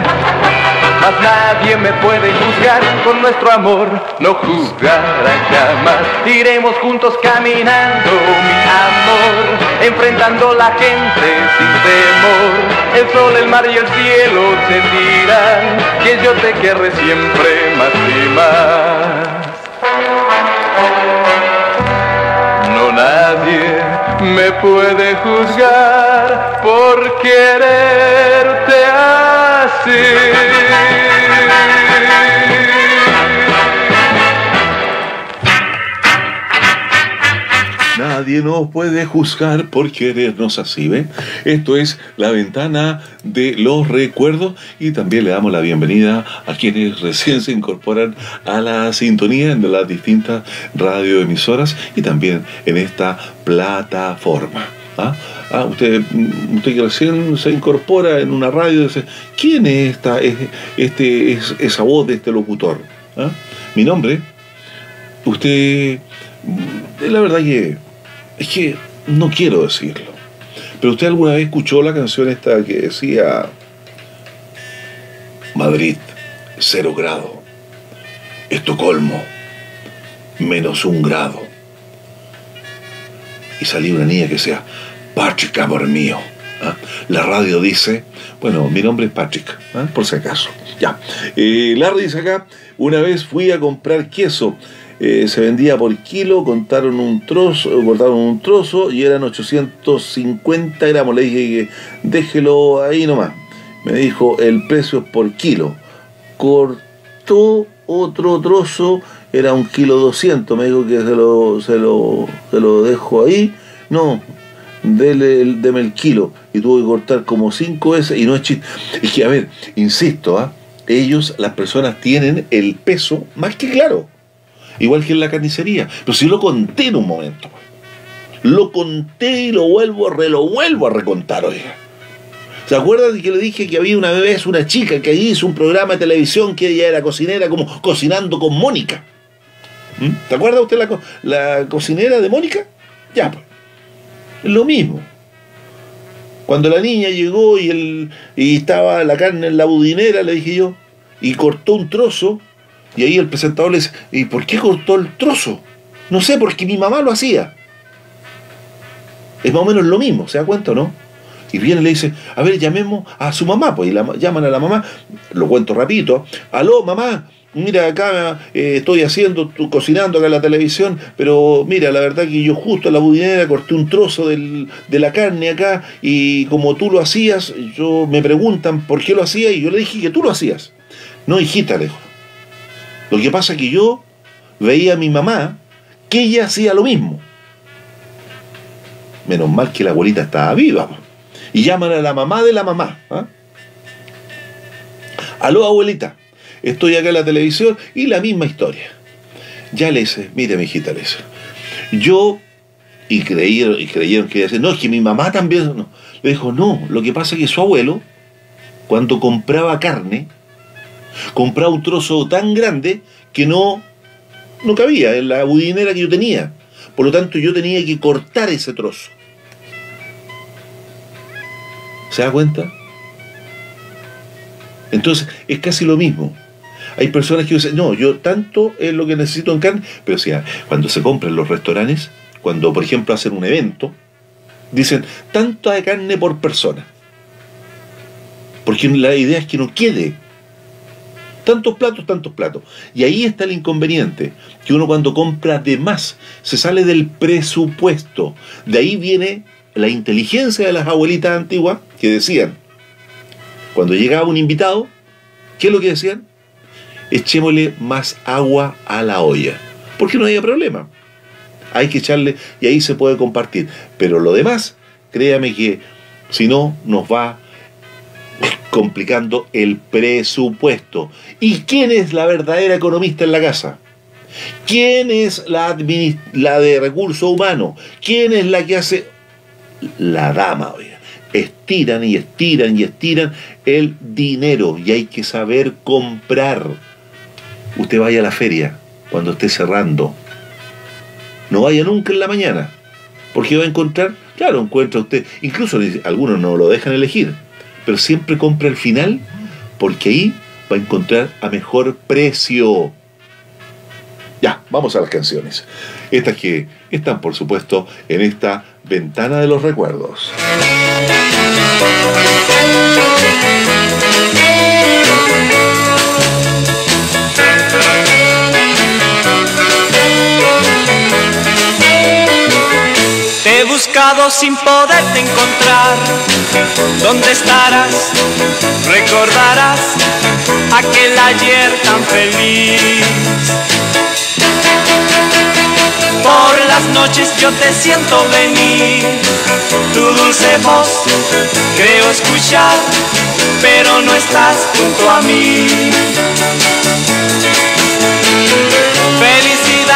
Mas nadie me puede juzgar con nuestro amor, no juzgarán jamás. Iremos juntos caminando, mi amor, enfrentando la gente sin temor. El
sol, el mar y el cielo te dirán que yo te querré siempre más y más. No nadie me puede juzgar por quererte así.
Nadie nos puede juzgar por querernos así, ¿ven? Esto es la ventana de los recuerdos y también le damos la bienvenida a quienes recién se incorporan a la sintonía de las distintas radioemisoras y también en esta plataforma. ¿ah? Ah, usted, usted que recién se incorpora en una radio dice, ¿quién es esta, es, este, es, esa voz de este locutor? ¿Ah? Mi nombre, usted, la verdad que es que no quiero decirlo. Pero usted alguna vez escuchó la canción esta que decía Madrid, cero grado. Estocolmo, menos un grado. Y salía una niña que decía, Patrick, amor mío. ¿Ah? La radio dice, bueno, mi nombre es Patrick, ¿ah? por si acaso. Ya. Eh, Larry dice acá, una vez fui a comprar queso eh, se vendía por kilo, contaron un trozo, cortaron un trozo y eran 850 gramos. Le dije que déjelo ahí nomás. Me dijo el precio es por kilo. Cortó otro trozo, era un kilo 200. Me dijo que se lo, se lo, se lo dejo ahí. No, dele el, deme el kilo. Y tuvo que cortar como cinco veces y no es chiste. Es que, a ver, insisto, ¿ah? ellos, las personas, tienen el peso más que claro igual que en la carnicería. Pero si lo conté en un momento. Lo conté y lo vuelvo, re, lo vuelvo a recontar, oiga. ¿Se acuerdan de que le dije que había una vez una chica que hizo un programa de televisión que ella era cocinera, como cocinando con Mónica? ¿Mm? ¿Se acuerda usted la, la cocinera de Mónica? Ya, pues. Lo mismo. Cuando la niña llegó y, el, y estaba la carne en la budinera, le dije yo, y cortó un trozo, y ahí el presentador le dice, ¿y por qué cortó el trozo? No sé, porque mi mamá lo hacía. Es más o menos lo mismo, ¿se da cuenta o no? Y viene y le dice, a ver, llamemos a su mamá, pues y la, llaman a la mamá, lo cuento rapidito, aló mamá, mira acá eh, estoy haciendo, cocinando acá en la televisión, pero mira, la verdad que yo justo en la budinera corté un trozo de la carne acá y como tú lo hacías, yo me preguntan por qué lo hacía y yo le dije que tú lo hacías. No, hijita, le dijo. Lo que pasa es que yo veía a mi mamá que ella hacía lo mismo. Menos mal que la abuelita estaba viva. Y llaman a la mamá de la mamá. ¿ah? Aló, abuelita. Estoy acá en la televisión y la misma historia. Ya le dice, mire, mi hijita, le dice. Yo, y creyeron, y creyeron que no, es que mi mamá también. No. Le dijo, no, lo que pasa es que su abuelo, cuando compraba carne, compraba un trozo tan grande que no, no cabía en la budinera que yo tenía. Por lo tanto, yo tenía que cortar ese trozo. ¿Se da cuenta? Entonces, es casi lo mismo. Hay personas que dicen, no, yo tanto es lo que necesito en carne, pero o sea, cuando se compran los restaurantes, cuando por ejemplo hacen un evento, dicen, tanta carne por persona. Porque la idea es que no quede Tantos platos, tantos platos. Y ahí está el inconveniente, que uno cuando compra de más se sale del presupuesto. De ahí viene la inteligencia de las abuelitas antiguas que decían, cuando llegaba un invitado, ¿qué es lo que decían? Echémosle más agua a la olla, porque no había problema. Hay que echarle y ahí se puede compartir. Pero lo demás, créame que si no, nos va complicando el presupuesto. ¿Y quién es la verdadera economista en la casa? ¿Quién es la, de recursos humanos? ¿Quién es la que hace la dama? Estiran y estiran y estiran el dinero y hay que saber comprar. Usted vaya a la feria cuando esté cerrando. No vaya nunca en la mañana. Porque va a encontrar, claro, encuentra usted, incluso algunos no lo dejan elegir pero siempre compra al final porque ahí va a encontrar a mejor precio. Ya, vamos a las canciones. Estas que están, por supuesto, en esta ventana de los recuerdos.
Sin poderte encontrar. ¿Dónde estarás? Recordarás aquel ayer tan feliz. Por las noches yo te siento venir, tu dulce voz creo escuchar, pero no estás junto a mí.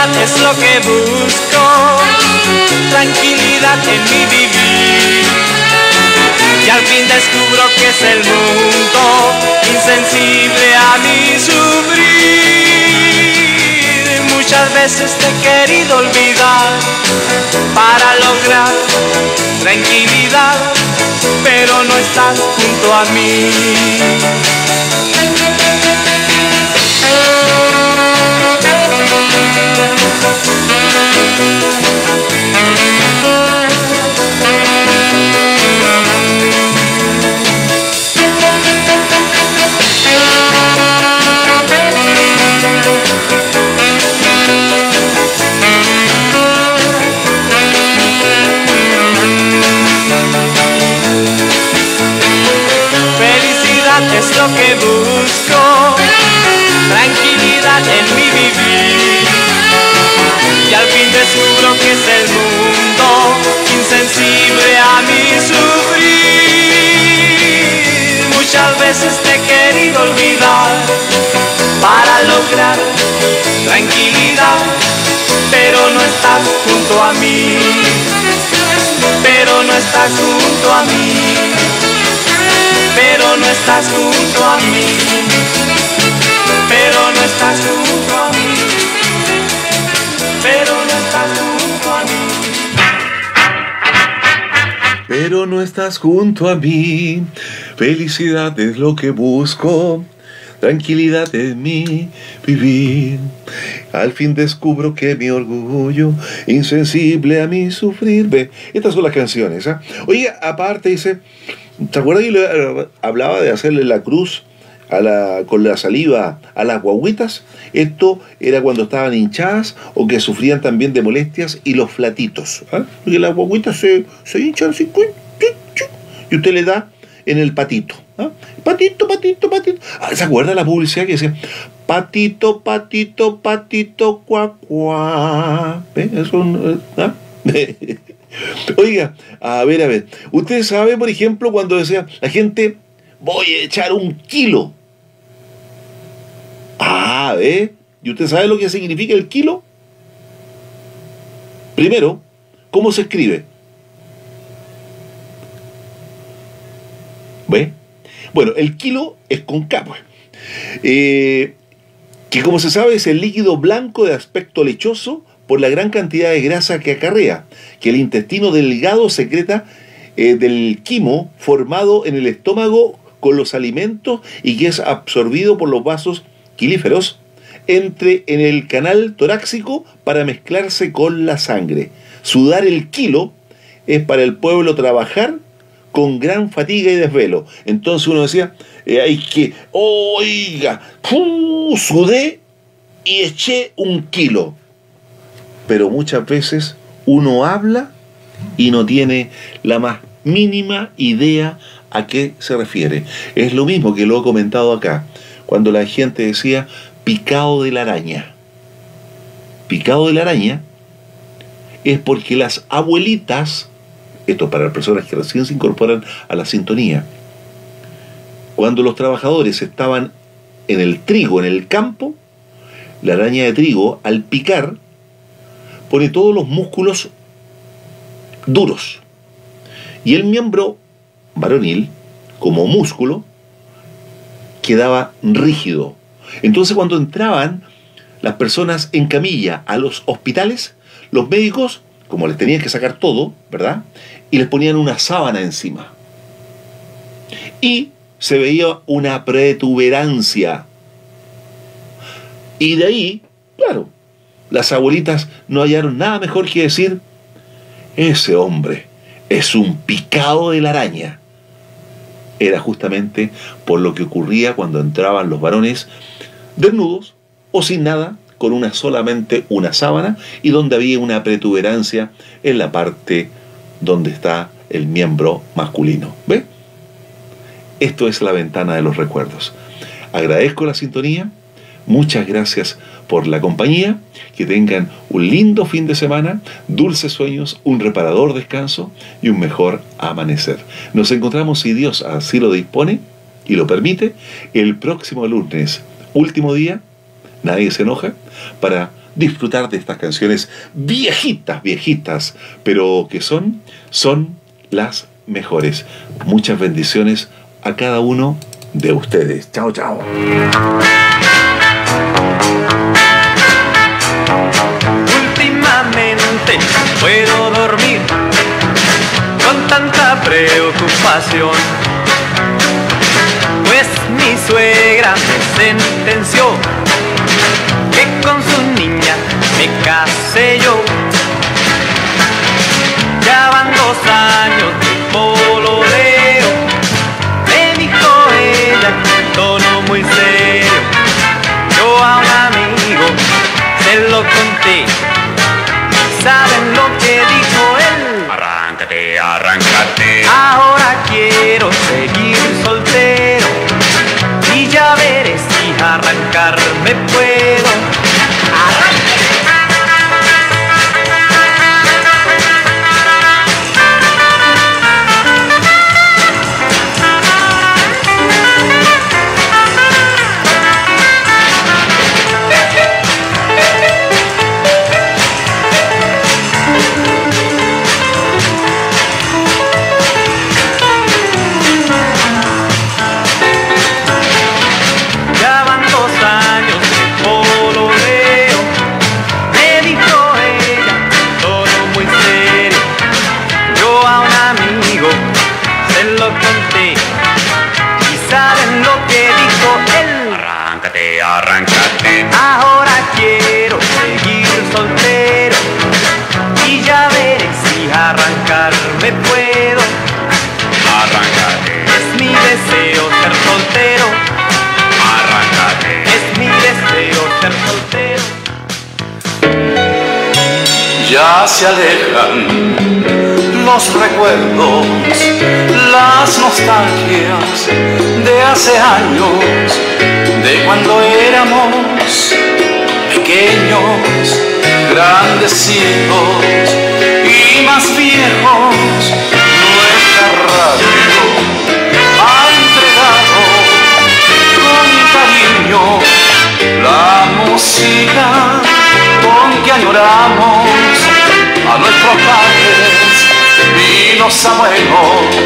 Es lo que busco, tranquilidad en mi vivir. Y al fin descubro que es el mundo insensible a mi sufrir. Muchas veces te he querido olvidar para lograr tranquilidad, pero no estás junto a mí. Felicidad es lo que busco, tranquilidad en mi descubro que es el mundo insensible a mi sufrir. Muchas veces te he querido olvidar para lograr tranquilidad, pero no estás junto a mí. Pero no estás junto a mí pero no estás junto a mí, pero no estás junto a mí, Pero no estás junto a mí.
Felicidad es lo que busco. Tranquilidad en mi vivir. Al fin descubro que mi orgullo, insensible a mi sufrir. Ve, estas son las canciones. ¿ah? Oye, aparte dice, ¿te acuerdas que le- hablaba de hacerle la cruz con la saliva a las guaguitas? Esto era cuando estaban hinchadas o que sufrían también de molestias y los flatitos. ¿ah? Porque las guaguitas se, se hinchan así, y usted le da en el patito. ¿ah? Patito, patito, patito. Ah, ¿Se acuerda la publicidad que decía patito, patito, patito, cuá, cuá? ¿Ve? Eso, no- ¿ah? <laughs> Oiga, a ver, a ver. Usted sabe, por ejemplo, cuando decía la gente, voy a echar un kilo. Ah, ¿ve? ¿Y usted sabe lo que significa el kilo? Primero, ¿cómo se escribe? ¿Ve? Bueno, el kilo es con K, pues. Eh, que como se sabe es el líquido blanco de aspecto lechoso por la gran cantidad de grasa que acarrea, que el intestino delgado secreta eh, del quimo formado en el estómago con los alimentos y que es absorbido por los vasos quilíferos entre en el canal torácico para mezclarse con la sangre. Sudar el kilo es para el pueblo trabajar con gran fatiga y desvelo. Entonces uno decía, eh, hay que, oiga, ¡fu! sudé y eché un kilo. Pero muchas veces uno habla y no tiene la más mínima idea a qué se refiere. Es lo mismo que lo he comentado acá, cuando la gente decía picado de la araña. Picado de la araña es porque las abuelitas, esto para las personas que recién se incorporan a la sintonía, cuando los trabajadores estaban en el trigo, en el campo, la araña de trigo, al picar, pone todos los músculos duros. Y el miembro varonil, como músculo, quedaba rígido. Entonces cuando entraban las personas en camilla a los hospitales, los médicos, como les tenían que sacar todo, ¿verdad? Y les ponían una sábana encima. Y se veía una protuberancia. Y de ahí, claro, las abuelitas no hallaron nada mejor que decir, ese hombre es un picado de la araña. Era justamente por lo que ocurría cuando entraban los varones desnudos o sin nada, con una solamente una sábana y donde había una protuberancia en la parte donde está el miembro masculino. ¿Ve? Esto es la ventana de los recuerdos. Agradezco la sintonía. Muchas gracias por la compañía. Que tengan un lindo fin de semana, dulces sueños, un reparador descanso y un mejor amanecer. Nos encontramos, si Dios así lo dispone y lo permite, el próximo lunes, último día, nadie se enoja, para disfrutar de estas canciones viejitas, viejitas, pero que son, son las mejores. Muchas bendiciones a cada uno de ustedes. Chao, chao.
Puedo dormir con tanta preocupación. Pues mi suegra me sentenció que con su niña me casé yo. Ya van dos años de pololeo, me dijo ella con tono muy serio. Yo a un amigo se lo conté, ¿saben lo arrancarme puedo. Se
alejan los recuerdos, las nostalgias de hace años, de cuando éramos pequeños, grandecitos y más viejos. Nuestra radio ha entregado con cariño la música con que añoramos a nuestros padres y los abuelos.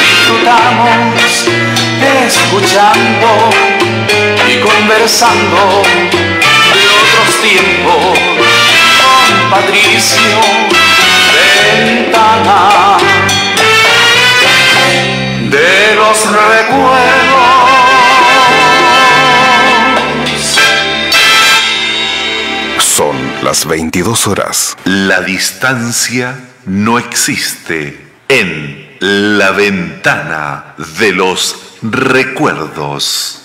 Disfrutamos escuchando y conversando de otros tiempos con Patricio Ventana de los recuerdos.
Las 22 horas.
La distancia no existe en la ventana de los recuerdos.